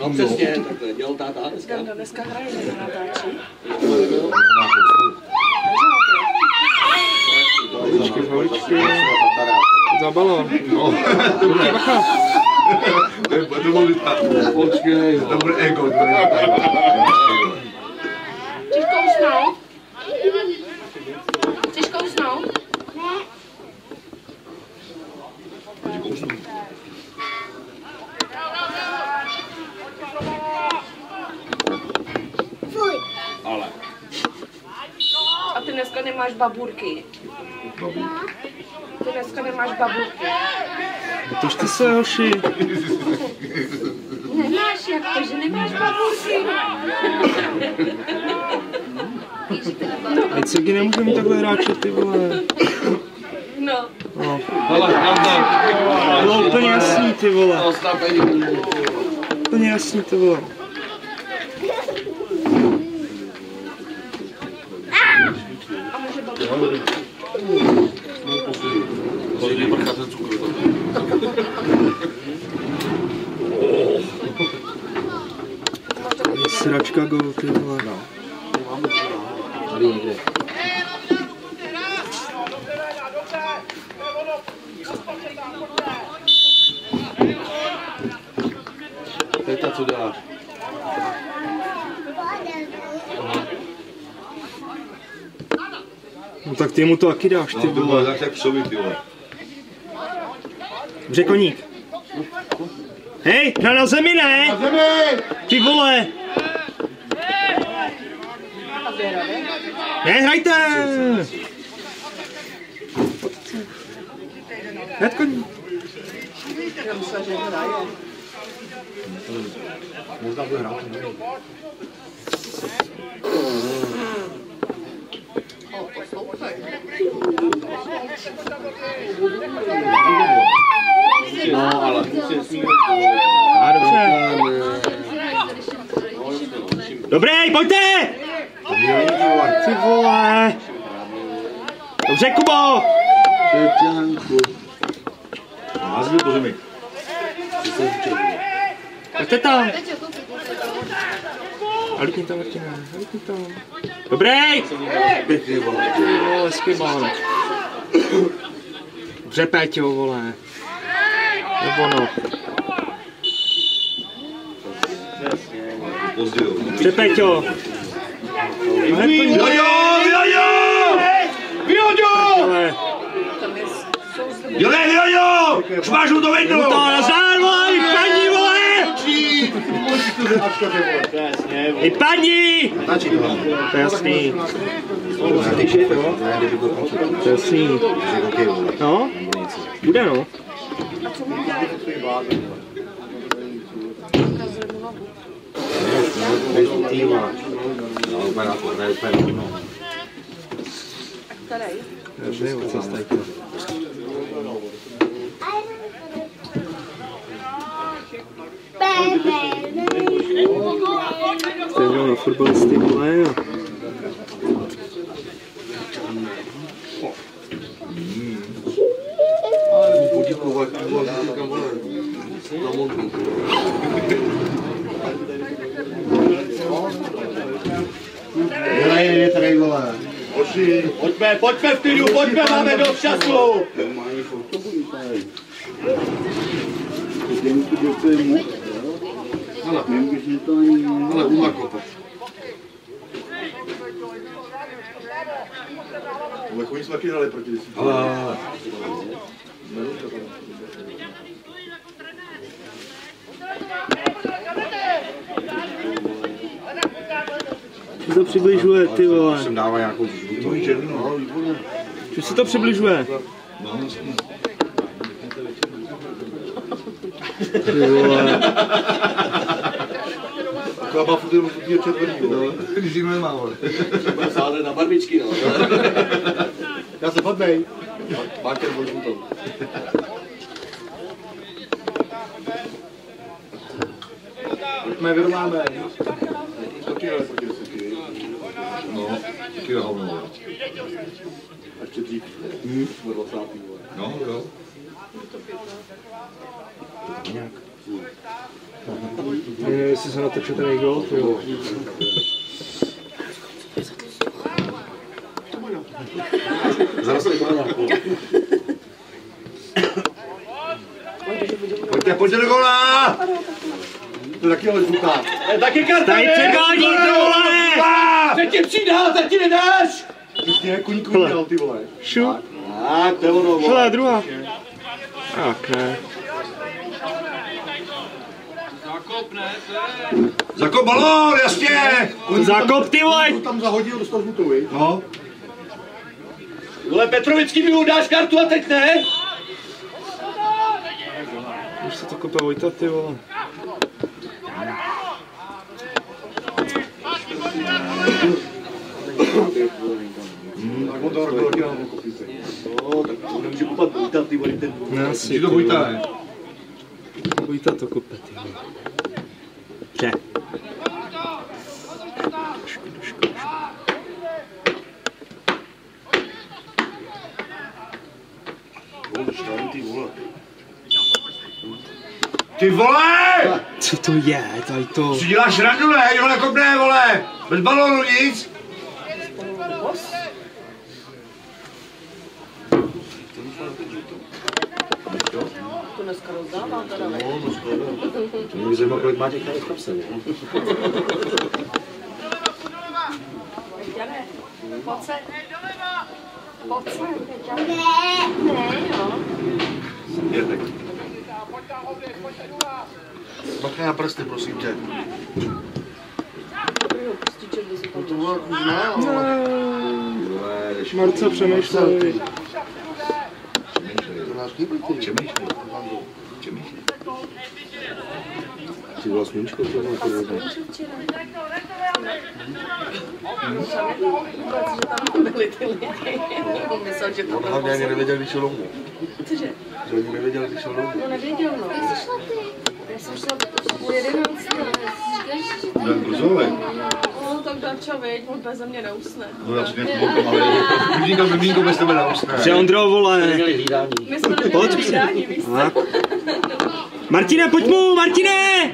No přesně, takhle dělal táta dneska. Dneska hraje, že Otočte se, hoši. Nemáš, jak to, že nemáš baburky? Ať se nemůžeme takhle hráčet, ty vole. No. No. Bylo úplně jasný, ty vole. Úplně jasný, ty vole. A může baburky? Sračka go, ty vole. Tady někde. Teta, co děláš? No tak ty mu to taky dáš, ty No, to bylo vole. tak jak psovi, ty vole. Řekoník. Hej, na zemi, ne? Na zemi! Ty vole! Ne, hrajte! Hned koní. Možná bude hrát. No, ale A dobře. Dobrý, pojďte! Ty vole! Dobře, Kubo! Hází po zemi. Pojďte tam! A lítni tam, Martina, a lítni tam. Dobrý! Pěkný, vole. Vole, skvělý. Dobře, Péťo, vole. Nebo no. Dobře, Péťo. Koní. Jo, jo, jo! Vyhoďo! Vole. Jo, ne, jo, jo! Už máš mu to To vedno! nazdár, vole, i paní, vole! I paní! To je jasný. To je jasný. No, bude no. Nevím, co jste tady. Jste hrál na fotbalisty, vole, a Poděkovat, ty vole, říkám, Dělej větrej, vole. pojďme, pojďme v klidu, pojďme, máme do času. Tady. Ale mě to ani... Ale umakope. Vole, oni jsme taky dali proti desíti. Ale, Už to přibližuje, ty vole. Jsem dává nějakou žlutou. Už se to přibližuje. Ty vole. Taková furt jenom furt červený, no. Když jim nemá, vole. Bude na barvičky, no. Já se vyrovnáme. Taky ale proti deseti. No, taky na hovno, vole. A ještě dřív. Jsme 20. vole. No, jo. Nevím, jestli se natočil ten gol, to má nějakou. Pojďte, pojďte do góla! To taky ale žlutá. Je taky karta, Tady ne? přegání, ty vole! Teď ti přidá, teď ti nedáš! Prostě jak koník udělal, ty vole. Šu. Tak, to je ono, vole. Hele, druhá. Tak ne. Zakop balón, jasně! Zakop ty vole! To tam zahodil, dostal žlutou, viď? No, Vole, Petrovický mi dáš kartu a teď ne? Už se to kope Vojta, ty vole. Tak on to robil taky na kopice. No, tak to nemůže kupat Vojta, ty vole, ten Ne, asi. jdi to ty vole. ne? Co to je, tady to? Si děláš randu, ne? Jo, nekopne, vole! Bez balónu nic! To dneska rozdává teda. ne? To mě by zajímalo, kolik má těch tady v kapse. ne? Peťane, pojď se. Pojď se, Peťane. Ne. Ne, jo. Je tak. Bacha na prsty, prosím tě. Tam To bylo, ne, ale... Vole, jdeš Marco ty. Přemýšlej. Přemýšlej. Ty byla sluníčko, to bylo bylo. Vůbec, že tam byli ty lidi. Myslel, že to On byl hlavně ani nevěděl, když šel domů. Cože? Že ani nevěděl, když šel domů. No nevěděl, no. Já jsem šla půl jedenáctý. No, brzo, vole. No, tak Darča, veď, on bez mě neusne. No, já nechci bokom, ale mínko, mínko bez tebe neusne. Že Ondro, vole. Hlídání. My jsme neměli vydání, víš. Martine, pojď mu, Martine!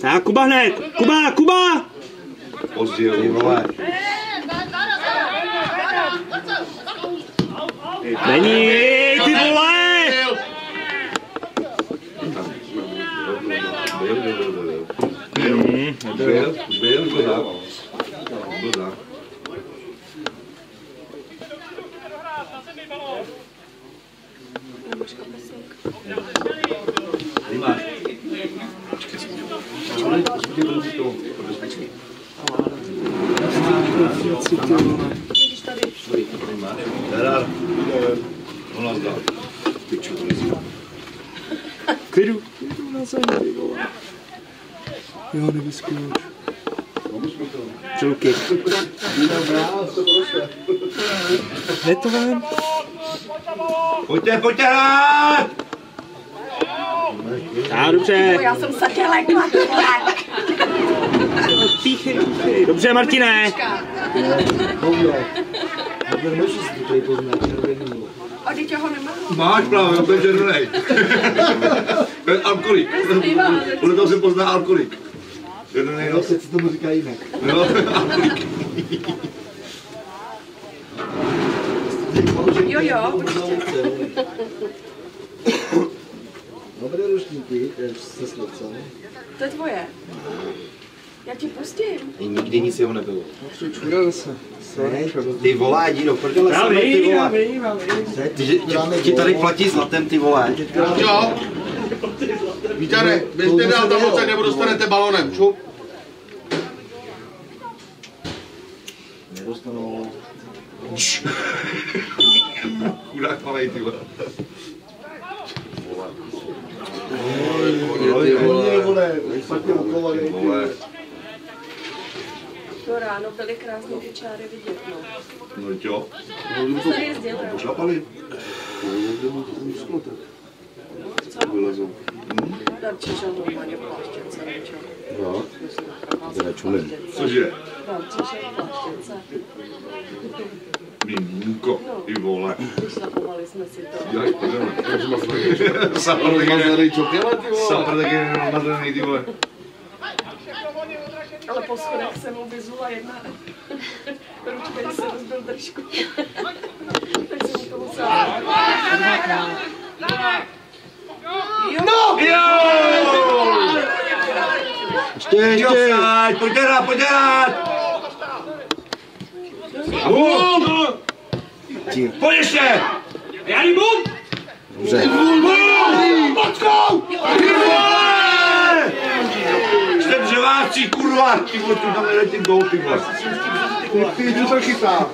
Tak, Kuba hned! Kuba, Kuba! Pozdě, ty vole. Není, ty vole! Byl, byl, byl, byl, byl. Už byl, už dál. Tady máš. Vidíš tady. On nás dal. Piču, to nezí. Klidu, klidu na zem, ty vole. Jo, nevyskouš. Žilky. Jde to ven? Pojďte, pojďte hrát! A dobře. Já jsem se tě lekla, ty vole. Píchej, píchej. Dobře, Martine. A dítě ho nemá. Máš právě, to je červený. To je alkoholik. Podle toho se pozná alkoholik. Červený nos. se tomu říká jinak. Jo, alkoholik. Jo, jo, určitě. Dobré rušníky, se srdce. To je tvoje. Já ti pustím. Nikdy nic jeho nebylo. Čurá zase. Ty vole, Dino, prdele sebe, ty vole. vím, já vím. Ty, že- ti, tady platí zlatem, ty vole. Jo. Víťane, běžte dál tam odsaď, nebo dostanete balonem. Čup. Nedostanou Chudák malej, ty vole. Ty vole, vole, špatně ukovaný. Vole, To ráno byly krásné ty čáry vidět, no. no jo. To tady jezdil, jo. Pošlapali. Vylezou. Darči šel normálně v pláštěnce, nečel. No, to nečumím. Cože? Darči šel v pláštěnce. Miminko, ty vole. Když zapovali jsme si to. Děláš pořád. Ale Sapr mazerej čokela, ty vole. Sapr taky namazaný, ty vole. Ale po schodech jsem mu vyzula jedna ručka, se rozbil držku. tak jsem mu to musela. Ještě, ještě. Offside, pojď hrát, pojď hrát! Pojď ještě! Jani, bum! Dobře. Bum! Chytá.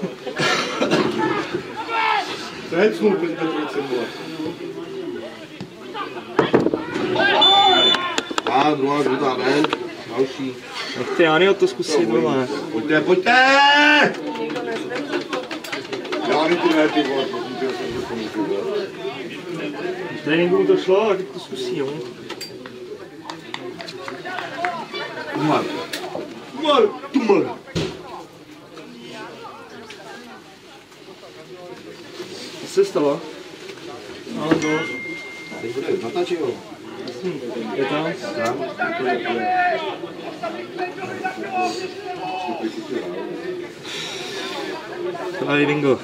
To je cnul, teď to je vole. A druhá žlutá ven. Další. Nechte Jányho to zkusit, vole. Pojďte, pojďte! Já ani ty ne, ty vole, prosím tě, jsem to tomu, ty vole. V tréninku mu to šlo, tak to zkusí, jo. Umar. Umar, tumar. Co se stalo? No, to. Teď bude natáčí, jo. Je tam? Tady bingo.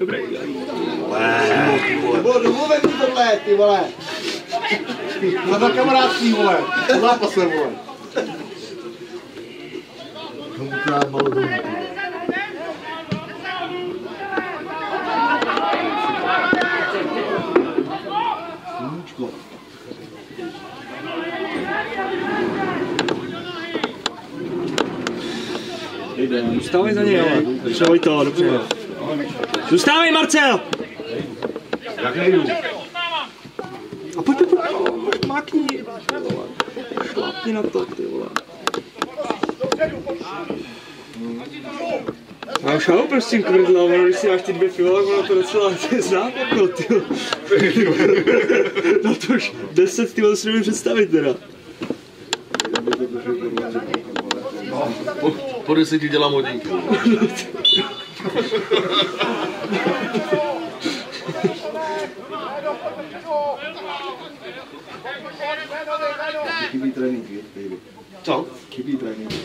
Dobrý. Nebo domluven ti tohle, ty vole. Na za kamarádství, vole. Zápase, vole. Tomu krát malo domů, ty vole. Sluníčko. Zůstávej za něj, ale. Převoj to, dobře. Zůstávej, Marcel! Jak nejdu? A pojď, pojď, pojď, mákni. Šlapni na to, ty vole. Já už s tím kvrdla, ono, když si dáš ty dvě fila, ono to docela znát jako, ty vole. Na to už deset, ty vole, si nemůžu představit teda. Po, po deseti dělám hodinky. Chybí tréninky, baby. Co? Chybí tréninky.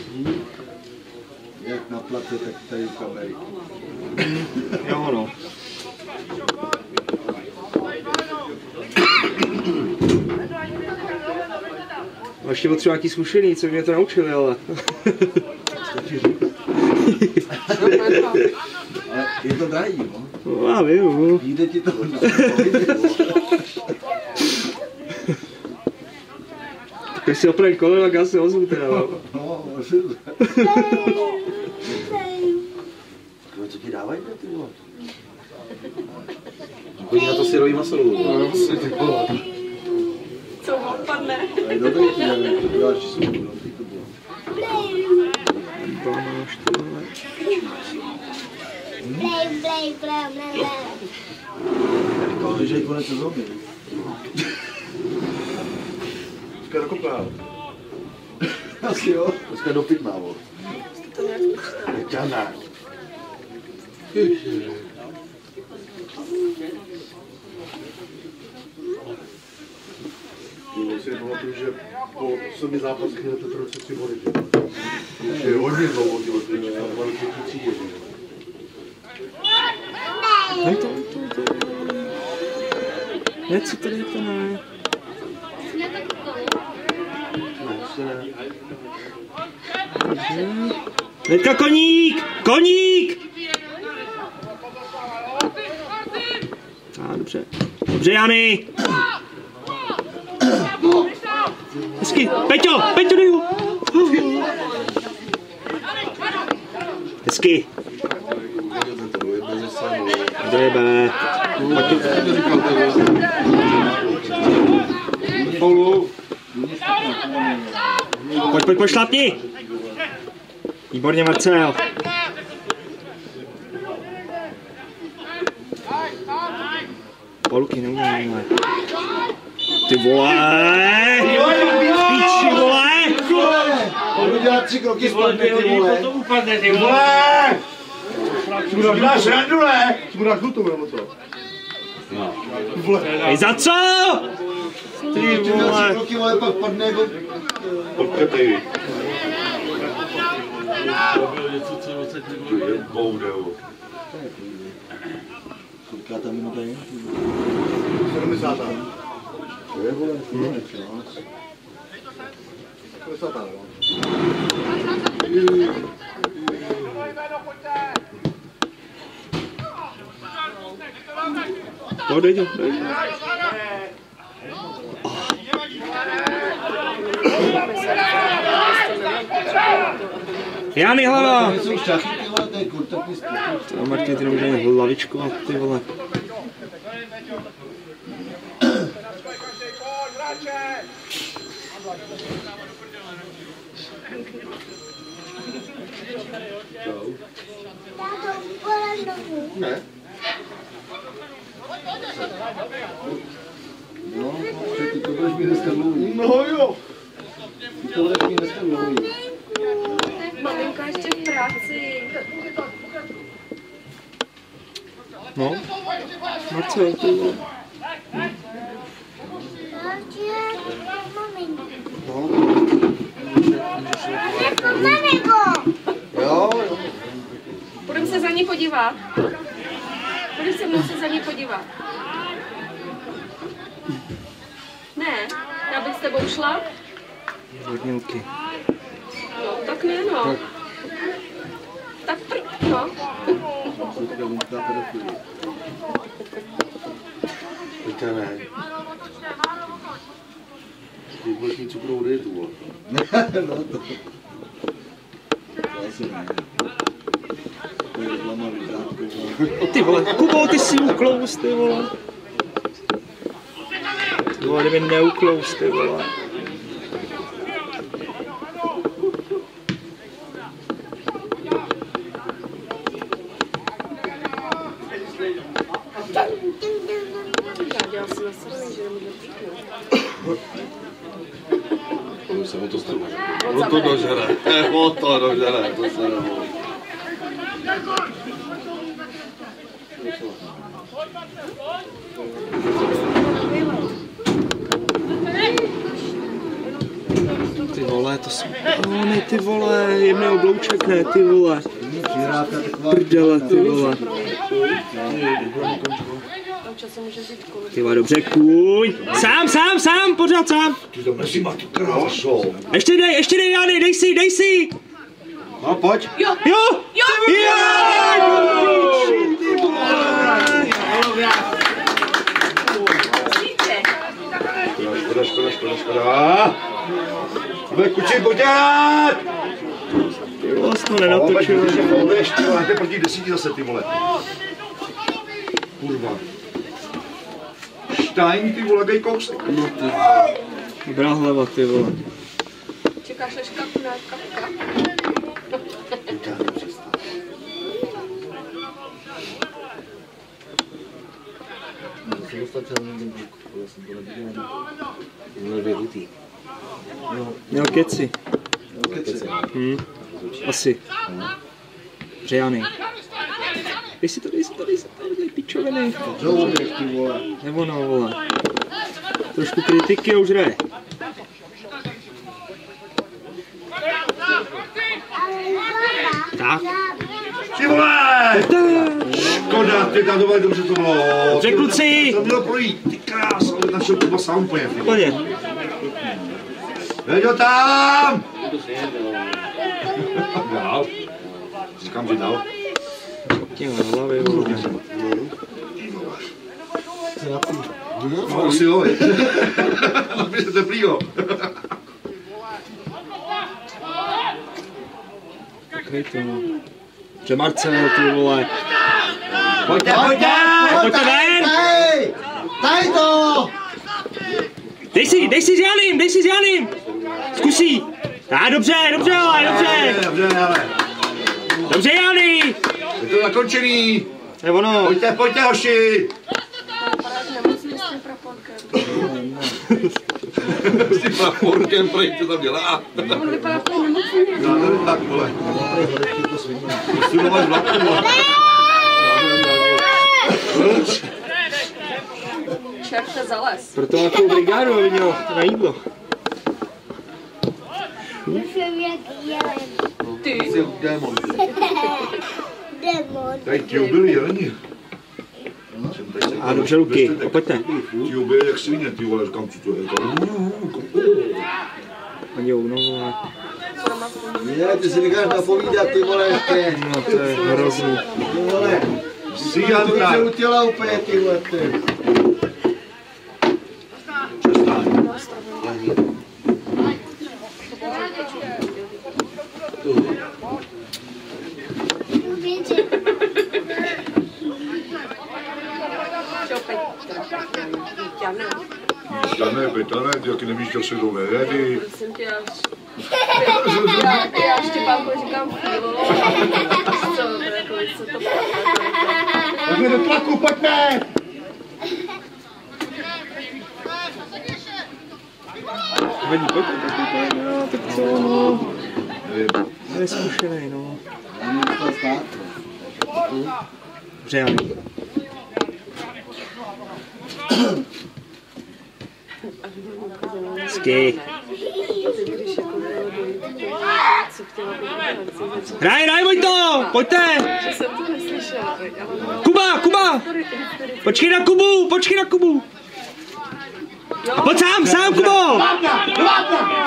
Jak na place, tak tady u kamery. Jo, no. Ještě potřeba nějaký zkušený, co mě to naučili, ale. Je to drahý, no. No, já vím, no. Jde ti to. Když si opravím koleno, tak já se ozvu teda. no. No, možná. Co ti dávají, ty vole? Chodí na to syrový maso. No, vole. Co odpadne? A je dobrý, že děláš číslo, no, ty to bylo. Tomáš, ty vole. Play, play, play, play. Když je konec sezóny. Dneska dokopál. Asi jo. Dneska do pitná, vole. To nějak. Si pamatuju, že po sobě zápasech hned to trochu tři body, že? Už je hodně dlouho, ty teď tam dva třetí třídě? Ne, to, to, to. Ne, co tady to ne? Hnedka koník! Koník! A dobře. Dobře, Jany! Hezky. Peťo, Peťo, dej ho. Hezky. Dojebe. Paulu. Pojď, pojď, pojď, šlapni. Výborně, Marcel. Poluky neumí, ale. Ty vole! Píči, vole! On udělá tři kroky spadne, ty vole. To upadne, ty vole! Máš randu, ne? Ty mu dáš žlutou, nebo co? Ej, za co? Ty Ty vole! kroky, vole, pak padne jako... Podkatej. Boudou. Koliká ta minuta je? 70. Je, vole, hmm. 70. no. Dej to, dej to. Jany hlava! To je Martin, ty nemůže hlavičku, ty vole. Táto, udělej znovu. Ne. No, ty to budeš dneska dlouhý. No jo. Ty to budeš mít dneska dlouhý. Maminka ještě v práci. No. Marcel, ty vole. Maminko. Jo, jo. Budeme se za ní podívat. Budeš se mnou se za ní podívat. Ne, já bych s tebou šla. Vodňanky. No, tak ne, no. Tak prd, no. Teďka ne. Ty budeš mít cukrovou dietu, vole. no to. To asi ne. To je reklama vykrátko, vole. Ty vole, Kubo, ty jsi uklous, ty vole. Ty vole, kdyby neuklous, ty vole. Já dělám si na srdce, že nemůžu píchnout. To se mu to stane. No to dožere. O to dožere, to se nemůže. Ty vole, to jsou... Oh, ne, ty vole, jemný oblouček, ne, ty vole. Prdele, ty vole. Ty vole, dobře, kuň. Sám, sám, sám, pořád sám. Ty to mezi má tu krásu. Ještě dej, ještě dej, Jany, dej si, dej si. No pojď. Jo, Jo, jo, jo. Škoda, škoda, škoda, škoda. Bude kuči, podět! Ty vole, jsi to nenatočil. je fouluješ, ty vole, to je proti desíti zase, ty vole. Kurva. Stein, ty vole, dej kousek. Dobrá hlava, ty vole. Čekáš, než kapne, kapka. Se dostat celý den kluk. Já jsem to neviděl. Měl hutý. Měl keci. Keci. Hm. Asi. Přejaný. Dej si to, dej si to, dej si to, dej pičoviny. Zouběš, ty vole. Nebo no, vole. Trošku kritiky a už jde. Tak. Ty vole! Škoda, ty tam dole dobře to bylo. Dobře, kluci. To mělo projít, ty krás, ale našel Kuba sám úplně. Pohodě. Veď ho tam! Dál. Říkám, že dál. Tím na hlavě, vole. No, si aby se teplýho. Kryto. Že Marcel, ty vole. Pojďte, pojďte! Pojďte ven! Tady to! Dej si, dej si s Janým, dej si s Janým! Zkusí! A dobře, dobře, ale dobře! Dobře, ale. Dobře, Jany! Je to zakončený. Je ono. Pojďte, pojďte, hoši. S tím praporkem. Proč to tam dělá? On vypadá úplně nemocný. Já nevím, tak, vole. Vlaku, vole. Čerte za les. Proto má takovou brigádu, aby měl na jídlo. Jsem jak jelen. Ty. Jsi démon. Demon. Tady ti ubili jeleni. A dobře, Luky, pojďte. Ti ubili jak svině, ty vole, říkám, co to je. Oni jo, no. Ne, ty si necháš napovídat, ty vole, ještě. No, to je hrozný. Ty vole. Jsi To u těla úplně, ty vole, ty. Šopej. Dítě, ne. Žádné betané, ty taky nevíš, jak se to vede. Prosím tě, já už... Já, já Štěpánko říkám chvílo. Co, to jako, co to Pojďme do tlaku, pojďme! Vadí, pojďte, pojďte, pojďte, no, tak co, no. Je zkušený, no. Dobře, Jany. Hezky. Chtěla být reakce. Hraj, hraj, Vojto, pojďte. Kuba, Kuba. Počkej na Kubu, počkej na Kubu. A pojď sám, sám, Kubo.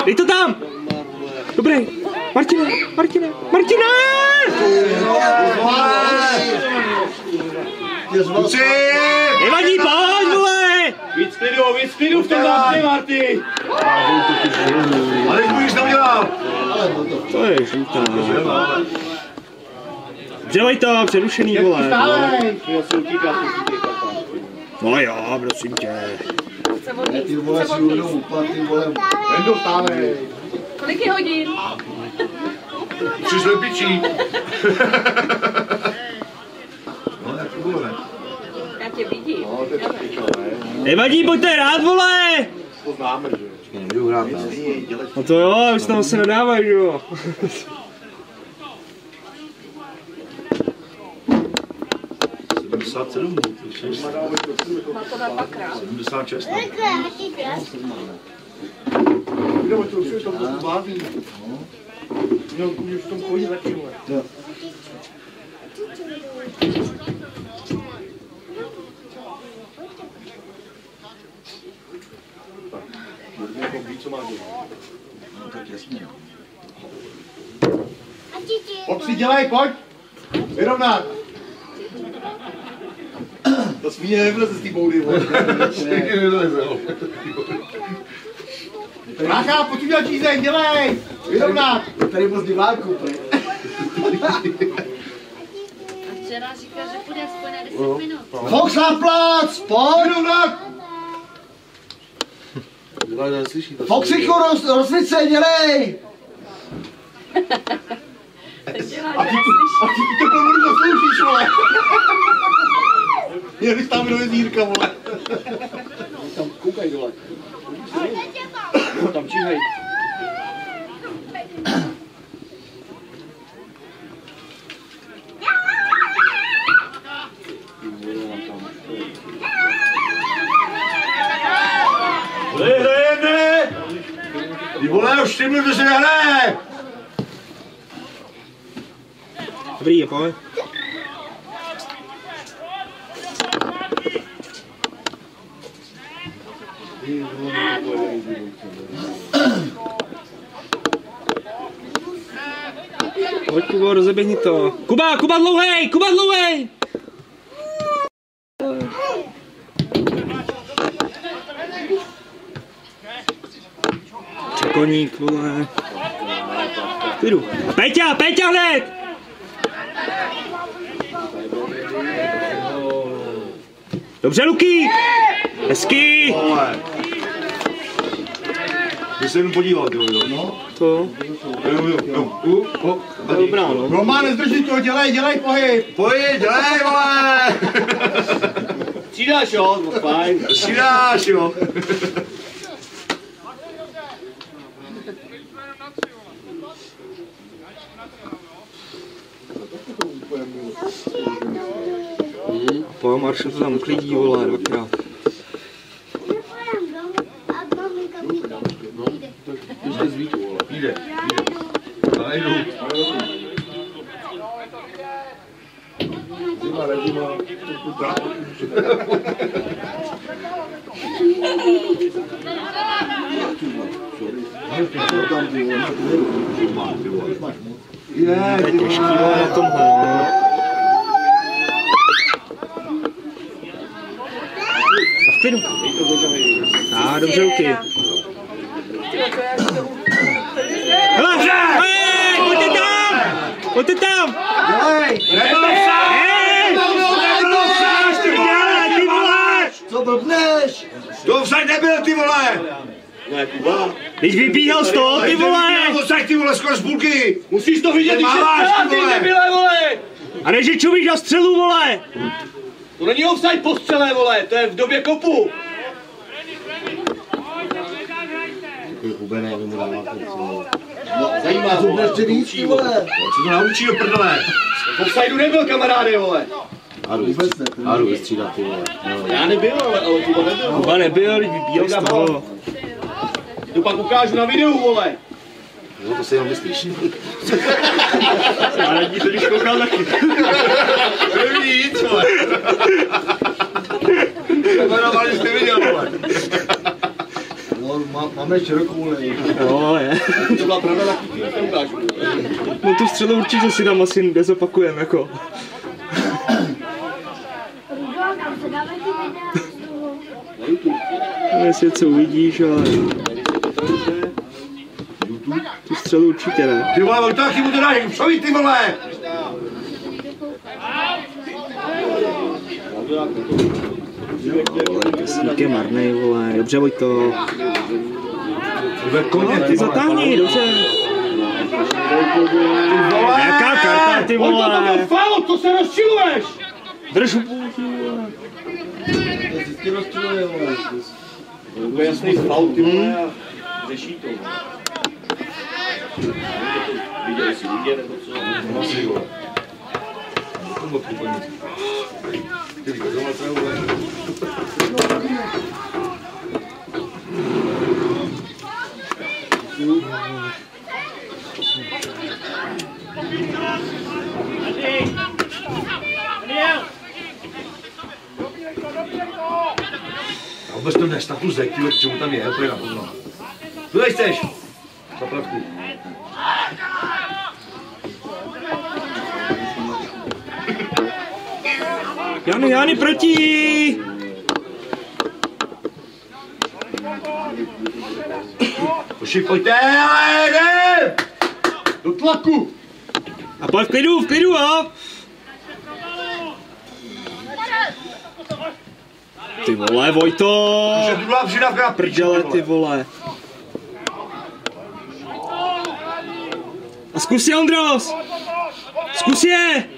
Dej to tam. Dobrý. Martine, Martine, Martine. Kluci! Nevadí, pojď, vole. Víc klidu, víc klidu v tom zápě, Marty! Ale jak můžeš tam dělal? To je žlutá. Dobře, Vojto, přerušený, vole. No jo, prosím tě. Ty vole, si budou upat, ty vole. Vendo, stávej. Kolik je hodin? Tři slepičí. No, jak to ne? Já tě vidím. Nevadí, pojďte hrát, vole. Nemůžu hrát, ne? No to jo, už tam se nedávají, že jo. Sedmdesát sedm, Má to na dvakrát. 76. Jdeme to, už tam to baví. Měl už v tom koni vole. Pojď si dělej, pojď! Vyrovnat! To svíně nevyleze z té boudy, vole. Rácha, pojď udělat čízeň, dělej! Vyrovnat! Tady moc diváků, prej. Včera říkal, že půjde aspoň na 10 minut. Fox na plac, pojď! Vyrovnat! Foxiku, roz, rozsviť se, dělej! A ty, tu- a ty tu to komoru zasloužíš, vole! Měl bys tam do jezírka, vole. Tam koukaj dole. Tam číhaj. Hraje, hrajeme! Ty vole, už nehraje! Dobrý, pojď. Pojď, Kubo, rozeběhni to. Kuba, Kuba dlouhej, Kuba dlouhej! Čekoník, vole. Klidu. Peťa, Peťa hned! Dobře, Luky! Hezky! Jsi se jenom podíval, ty vole. No. To. Jo, jo, jo. U, o, Dobrá, no. Roman, nezdrží to, dělej, dělej pohyb. Pojď, dělej, vole! Střídáš, jo? No fajn. Střídáš, jo. Po Maršel to tam uklidí, vole, dvakrát. Jde, jde. Najdu. Je, ty Těžký, vole, na tomhle, no. A v klidu. A dobře, Luky. Hele, hej, pojďte tam! Pojďte tam! Hej! Nebyl sám! Hej! Nebyl sám, ty vole! Ty vole! Co blbneš? To vsaď nebyl, ty vole! Ne, Kuba. Když vybíhal z toho, ty vole! To vsaď, ty vole, skoro z půlky! Musíš to vidět, když Máváš, ty debile, vole! A než je čumíš na střelu, vole! To není offside po střele, vole, to je v době kopu. Kube ne, mu dává to Zajímá, vole. Co víc, ty vole? Co to naučí do prdele? V offsideu nebyl, kamaráde, vole. Haru, Haru vystřídat ty vole. No. Já nebyl, ale, ale Kuba nebyl. Kuba nebyl, vybíhal z toho. To pak ukážu na videu, vole. No to si jenom myslíš. Já radí to, když koukal taky. To je nic, vole. Jmenovali jste viděl, vole. Má, máme širokou lej. Jo, je. To byla pravda, tak ti to ukážu. No tu střelu určitě si tam asi nezopakujeme, jako. Jestli co uvidíš, ale... Tu střelu určitě ne. Ty vole, taky mu to dáš, psovi, ty vole! Sník je marnej, vole. Dobře, Vojto. Ve koně, Ty zatáhni, dobře. Jaká karta, ty Pojď to, to vole? byl faul, co se rozčiluješ? Drž hubu, ty vole. Rozčiluje, vole. To byl jasný faul, ty vole, a řeší to. Viděli si vidět, nebo co? Vole. Ty třeba, vole. A vůbec to nesta tu zeď, ty, k čemu tam je, úplně na pozno. Tu tady chceš? Zapravku. Jany, Jany proti! Hoši, pojďte, ale jdem! Do tlaku! A pojď v klidu, v klidu, jo? Ty vole, Vojto! Že druhá přidávka na prdele, ty vole. A zkus je, Ondros! Zkus je!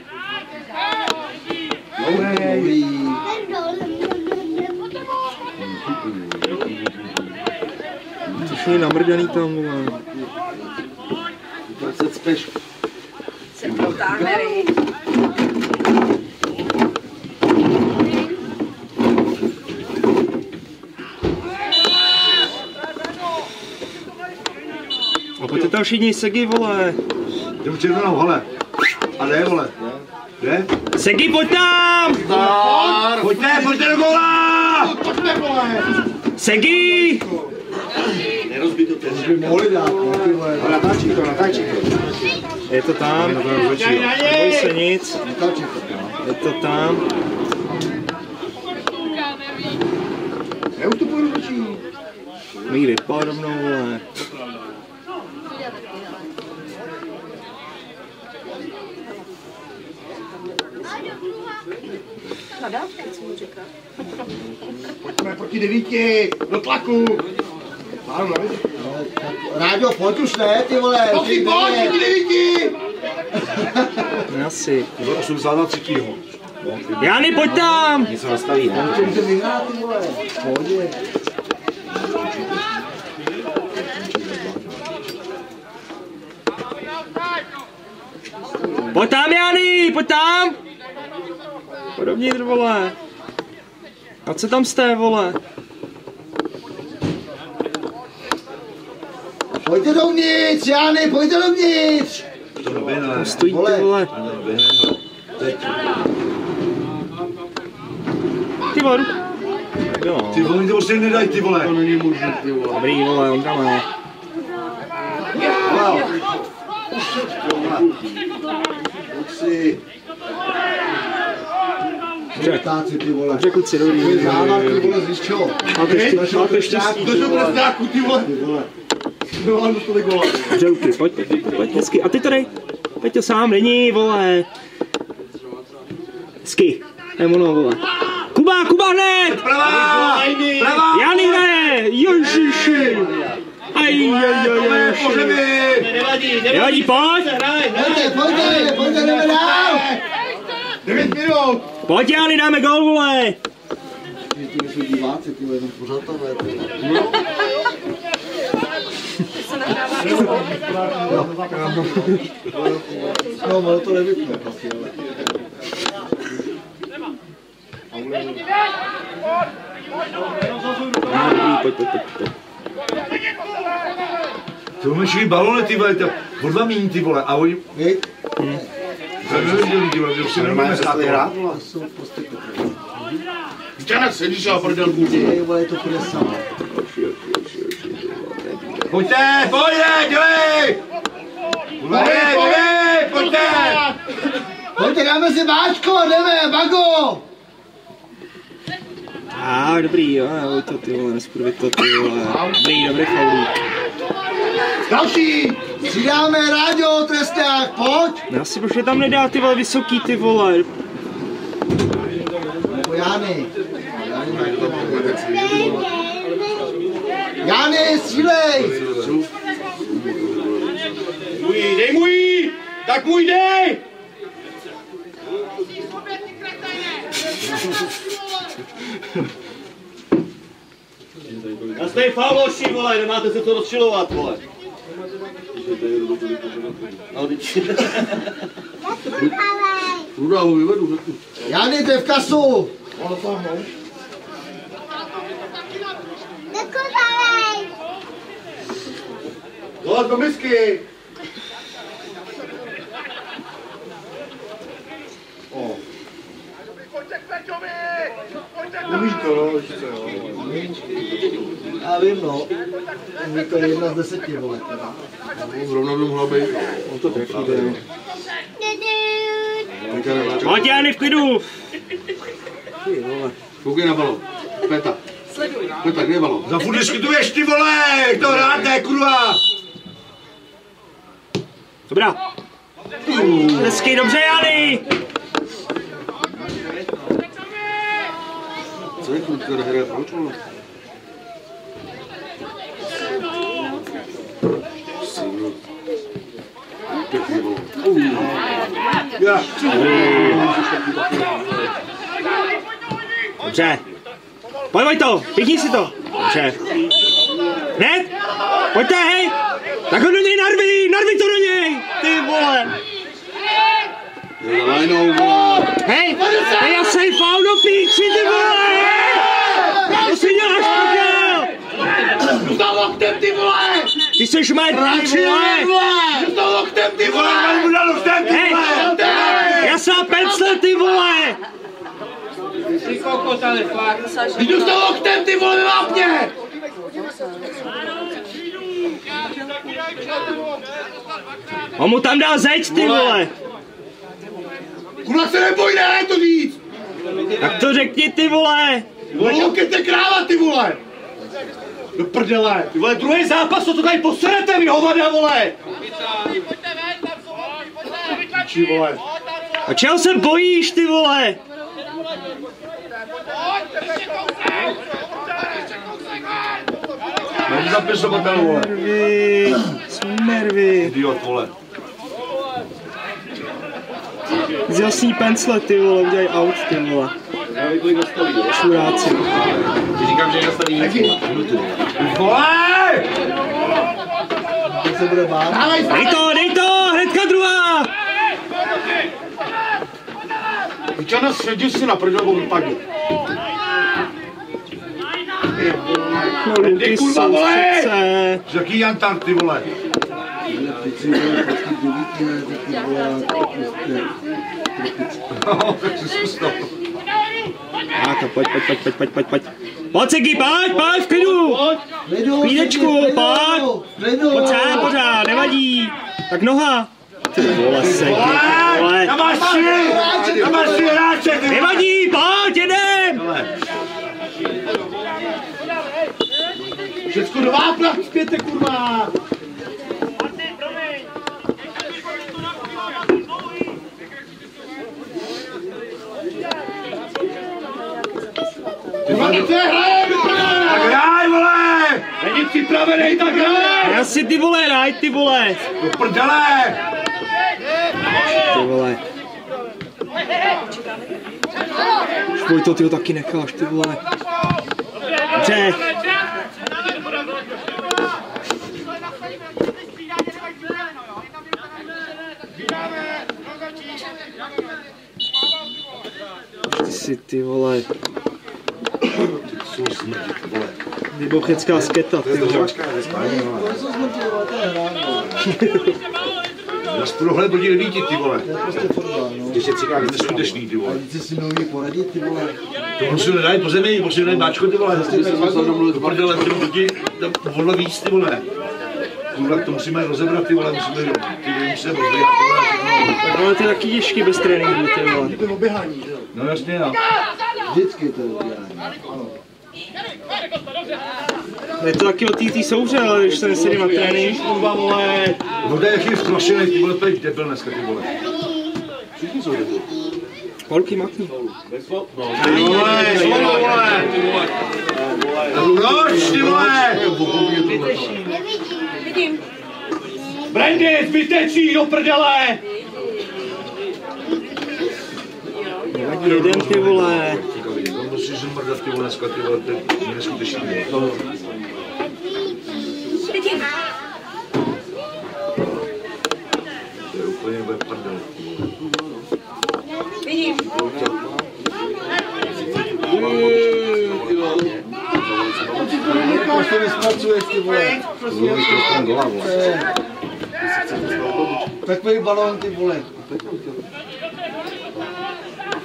Všichni namrdaný tam, vole. Se protáhne. A pojďte tam všichni, Segi, vole. Jdem červenou, hele. A jde, vole. Jde? Segi, pojď tam! Pojďte, pojďte do gola! Segi! Nerozbí to už by mohli dát, no ty vole. Natáčí to, natáčí to. Je to tam. Neboj se nic. Je to tam. Já už to půjdu ročí. Míry podobnou, vole. Na dávky, co mu říká? Pojďme proti devíti, do tlaku! Pánu na Ráďo, pojď už ne, ty vole. Pojď, pojď, proti devíti. No asi. 80 na třetího. Jany, pojď tam! Něco nastaví, ne? To může vyhrát, ty vole. Pohodě. Pojď tam, Jany, pojď tam! Podobně, vole. A co tam jste, vole? Pojďte dovnitř, Jany, pojďte dovnitř. To ty, Vole. vole. Ty vole. Jo, Ty vole, oni to prostě nedají, ty vole. To není možné, ty vole. dobrý, vole, on tam je. Pojď si. Ptáci, ty vole. Dobře, kluci, dobrý. Ty závák, ty vole, čo? Máte štěstí, máte štěstí. Prastáku, ty vole. Ty vole. No, ale dostali gola. Dobře, ruky, pojď, pojď, pojď, pojď, hezky. A ty to dej. Pojď to sám, není, vole. Hezky. Je ono, vole. Kuba, Kuba, hned! Pravá! Pravá! Jany hraje! Ježiši! Aj, aj, aj, aj, aj. Nevadí, pojď! Pojďte, pojďte, pojďte, jdeme dál. 9 minut. Pojď, Jany, dáme gol, vole! Ty jsou diváci, ty jenom pořád tam je. Se nahrává. No, ono to nevypne, asi, ale. Pojď, pojď, pojď, pojď. To šli balony, ty vole, o dva míň, ty vole, a oni... To neviděli, ty vole, že si nemůžeme stát. Jsou prostě Včera sedíš a prdel kůži. je to presa. Pojďte, pojďte, dělej! Pojďte, dělej, pojďte! Pojďte, dáme si báčko, jdeme, bago. A ah, dobrý, jo, jo, to ty vole, neskurvit to ty vole. Dobrý, dobrý faulík. Další. Přidáme rádio, tresták, pojď. Já si proč je tam nedá ty vole vysoký ty vole. Po Jány. Jány, střílej. Můj, dej můj. Tak můj dej. A jste fauloši, vole, nemáte se to rozčilovat, vole. No, teď. Ruda ho vyvedu, řeknu. Jány, to je v kasu. Dole do misky. O. Umíš to, no, ještě, jo. Já vím, no. Mně to je jedna z deseti, vole. teda. No, Zrovna by mohla být. On to trefí, jde. Teďka nevláček. Pojď Jany Koukej na balon. Peta. Sleduj. Peta, kde je balon? Za furt diskutuješ, ty vole, to hráte, kurva! Dobrá. Hezky, dobře Jany. Co je kluka, hraje proč, vole? Pěkný balon. Já. Dobře. Pojď, pojď to, pěkni si to. Dobře. Hned? Pojďte, hej. Tak ho do něj narvi, narvi to do něj. Ty vole. Je za lajnou, vole. Hej, hej, já jsem faul do píči, ty vole. To si děláš, prdel. Za loktem, ty vole! Ty jsi šmajt, ty vole. Za loktem, ty vole! Dal ten, ty Hej, vole! já jsem pencel, ty vole. Jdu za loktem, ty vole, vápně! On mu tam dal zeď, ty vole. Kurva se neboj, ne, to říct! Tak to řekni, ty vole. Loukete kráva, ty vole! Do prdele! Ty vole, druhý zápas, co to tady poserete, vy hovada, vole! Či vole. A čeho se bojíš, ty vole? Mám zapisovatelů, vole. Nervy, jsou nervy. Idiot, vole. Zjasný pencle, ty vole, udělaj aut, ty vole. Já vím, kolik nastaví, jo. Šuráci. Ty říkám, že je nastaví minuty. Vole! Teď se bude bát. Dej to, dej to! Vyčana, sedí si na prdel, bo vypadne. Kluky kurva, vole! Z jaký jantar, ty vole? Ty zkus to. Pojď, pojď, pojď, pojď, pojď, pojď, pojď. Pojď, Segi, pojď, pojď, v klidu. Klidu, pojď. Pojď sám pořád, nevadí. Tak noha. Ty vole, Segi, ty vole. Na maši! Na maši hráče, ty vole! Nevadí, pojď, jedem. Všecko do vápna, zpěte, kurva! Tak hraj, vole! Není připravený, tak hraje! Já si ty vole, raj, ty vole. Do prdele! Ty vole. Už pojď to, ty ho taky necháš, ty vole. Dobře. Ty si ty vole. Vybochecká sketa, ty vole. Já si tohle proti nevíti, ty vole. To je prostě fotbal, no. Když je třikrát neskutečný, ty vole. víc si neumí poradit, ty vole. To musím nedají po zemi, musím nedají máčko, ty vole. Do prdele, ty proti, podle víc, ty vole. Kurva, to musíme rozebrat, ty vole, musíme, ty vole, musíme rozbíhat, ty vole. Tak ale ty taky těžký bez tréninku, ty vole. To je oběhání, že jo? No jasně, no. Vždycky to je udělání. Ano. Je to taky o té tý souře, ale když se nesedí na trénink. Kurva, vole! Voda je chyb zkrošený, ty vole, to je debil dneska, ty vole. Všichni jsou debil. Holky matný. Ty vole, slovo, vole. Proč, ty vole? Vidím. Brandy, zbytečný, do prdele! Nevadí jeden, ty vole. Musí zmrdat, ty vole, dneska, ty vole, to neskutečný. Vidím. To je úplně ve prdel. Vidím. Říkáš, to nespracuješ, ty vole. Takový balón, ty vole.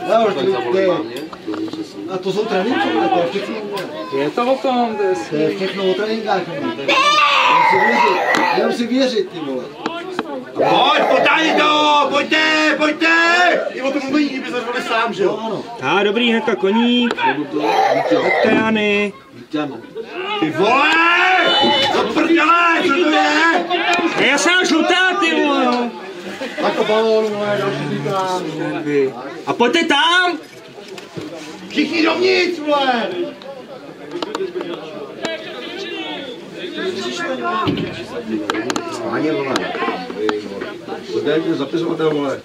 Já už to je. A to jsou tréninky, to je všechno. Je to o tom, to je To je všechno o tréninkách, je- Jenom si věřit, jenom si věřit, ty vole. Pojď, potáhni to, pojďte, pojďte! I o tom mluví, by zařvali sám, že jo? Ano, A dobrý, hnedka koník. Tak Jany. Ty vole! Do prdele, co to je? Je jasná žlutá, ty vole. Jako balón, vole, další. Nervy. A pojďte tam. Všichni dovnitř, vole! Páně, vole. To je zapisovatel, vole.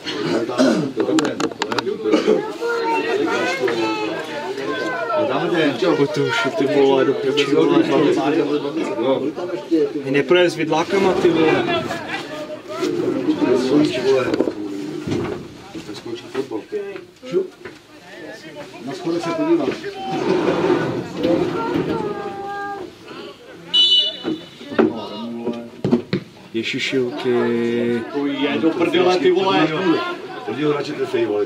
Dáme to už, ty vole, do piči, vole. Jo, neprojem s vidlákama, ty vole. Skončí, vole. na schodech se podívám. Ježišilky. Je do prdele, ty vole! Ho radši trefej, vole.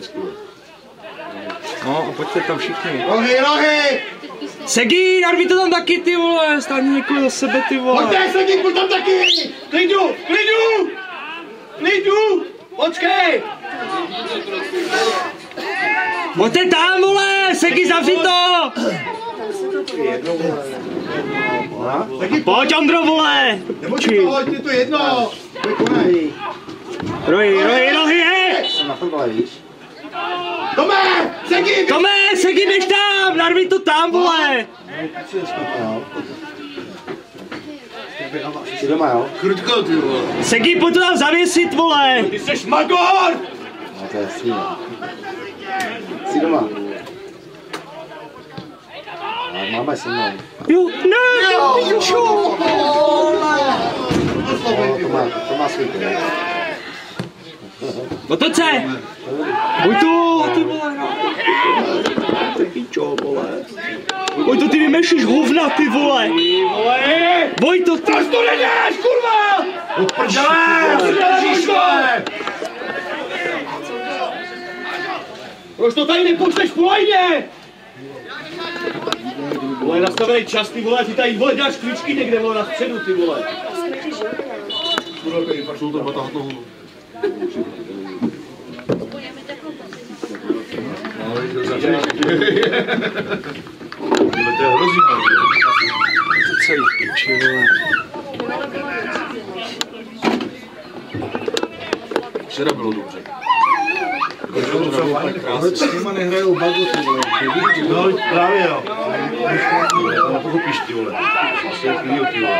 No a pojďte tam všichni. Nohy, nohy! Segi, narví to tam taky, ty vole. Stáhni někoho za sebe, ty vole. Pojďte, sedí, pojď tam taky! Klidu, klidu! Klidu! Počkej! Pojďte tam, vole. Segi, zavři to. Pojď, Ondro, vole. Nebuď to, hoď, je to jedno! Rohy, rohy, rohy, hej. Jsem na fotbale, víš? Tome! Segi! Tome, Segi, běž tam. Narví to tam, vole. Skutná? Jsi doma, jo? Krutko, ty vole. Segi, pojď to tam zavěsit, vole! Ty jsi magor! No to je jasný, no. Jsi doma. Ale máme se mnou. Jo, ne, jo, jo. No, to má, to má svůj klid. Otoč se! Pojď tu, ty vole, no. Ty pičo, vole. Pojď to, ty vymešíš hovna, ty vole. Pojď to, ty. Proč to neděláš, kurva? Do prdele! Držíš, vole! Proč to tady nepočteš po lajně? Vole, nastavený čas, ty vole, ty tady, vole, děláš klíčky někde, vole, na středu, ty vole. Jsou to batát To je hrozný, ale. Celý piči, vole. Včera bylo dobře. Proč s nima nehrajou bagu, ty vole? No, právě jo. To nepochopíš, ty vole. Asi chvíli, ty vole.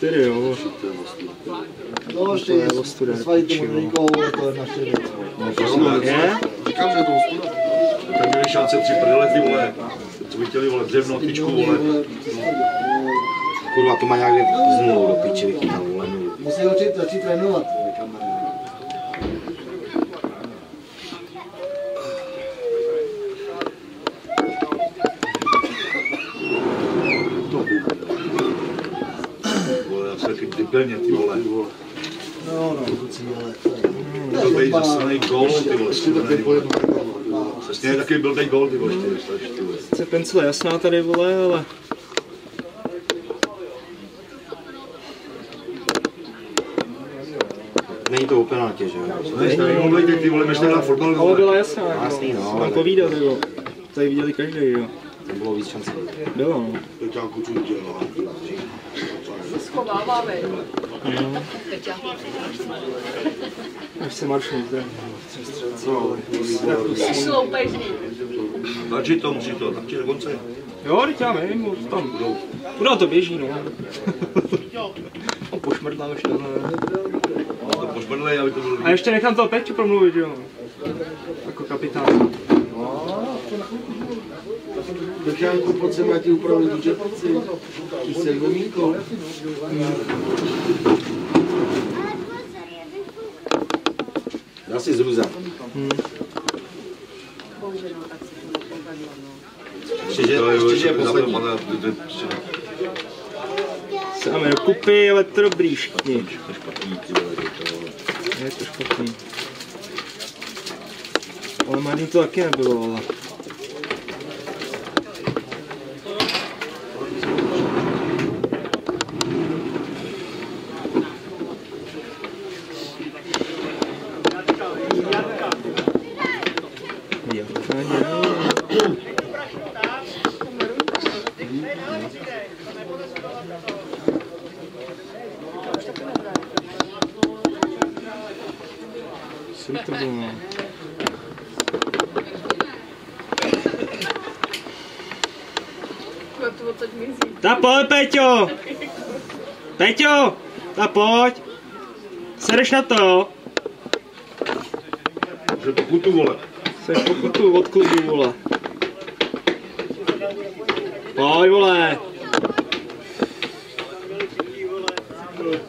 4, jo. No, ještě je vlastně- no, Lostuda. Svají to no. to je na 4. No, to je. Říkám, že je to Lostuda. Tak měli šance tři prdele, vole. Co by chtěli, vole, dřevno, tyčku, vole. Kurva, to má nějak no. znovu do piči vychytat, vole. Musí začít trénovat. Ještě tak po jednu. Přesně taky byl tady gól, ty vole. Sice pencile jasná tady, vole, ale... Není to úplně na tě, že jo? Ne, tady omlejte, ty vole, než na fotbal, Ale byla jasná, jako. Jasný, no, Mám ale- povídat, jo. Tady viděli každý, jo. To bylo víc šancí. Bylo, no. Teď já kucu dělá. Schováváme. Až se maršní zde. Šloupeš. Tlačí to, musí to, tlačí do konce. Jo, teď já vím, už tam budou. Budou to běží, no. On pošmrdlám ještě tohle. To pošmrdlej, aby to bylo A ještě nechám toho Peťu promluvit, jo. Jako kapitán. Dočánku, pojď sem, já ti upravuji tu čepici. Ty jsi jak Domínko. Dal si zruza. Ještě, že, ještě, že je poslední. Sáme do kupy, ale to dobrý všichni. Je to špatný. Ale malý to taky nebylo, ale. Jarka, ne. Co to bylo? No to odsaď mizí. Ta pojď, Peťo! Peťo! Ta pojď! Sereš na to? Že pokutu, vole. Seš pokutu od klubu, vole. Pojď, vole!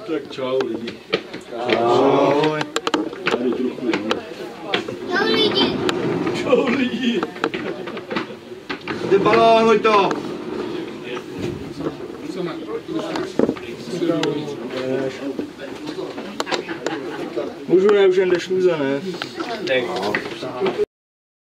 Tak čau, lidi. Pojď. Čau, lidi. Ty balón, hoď to. Můžu ne, už jen jdeš ne?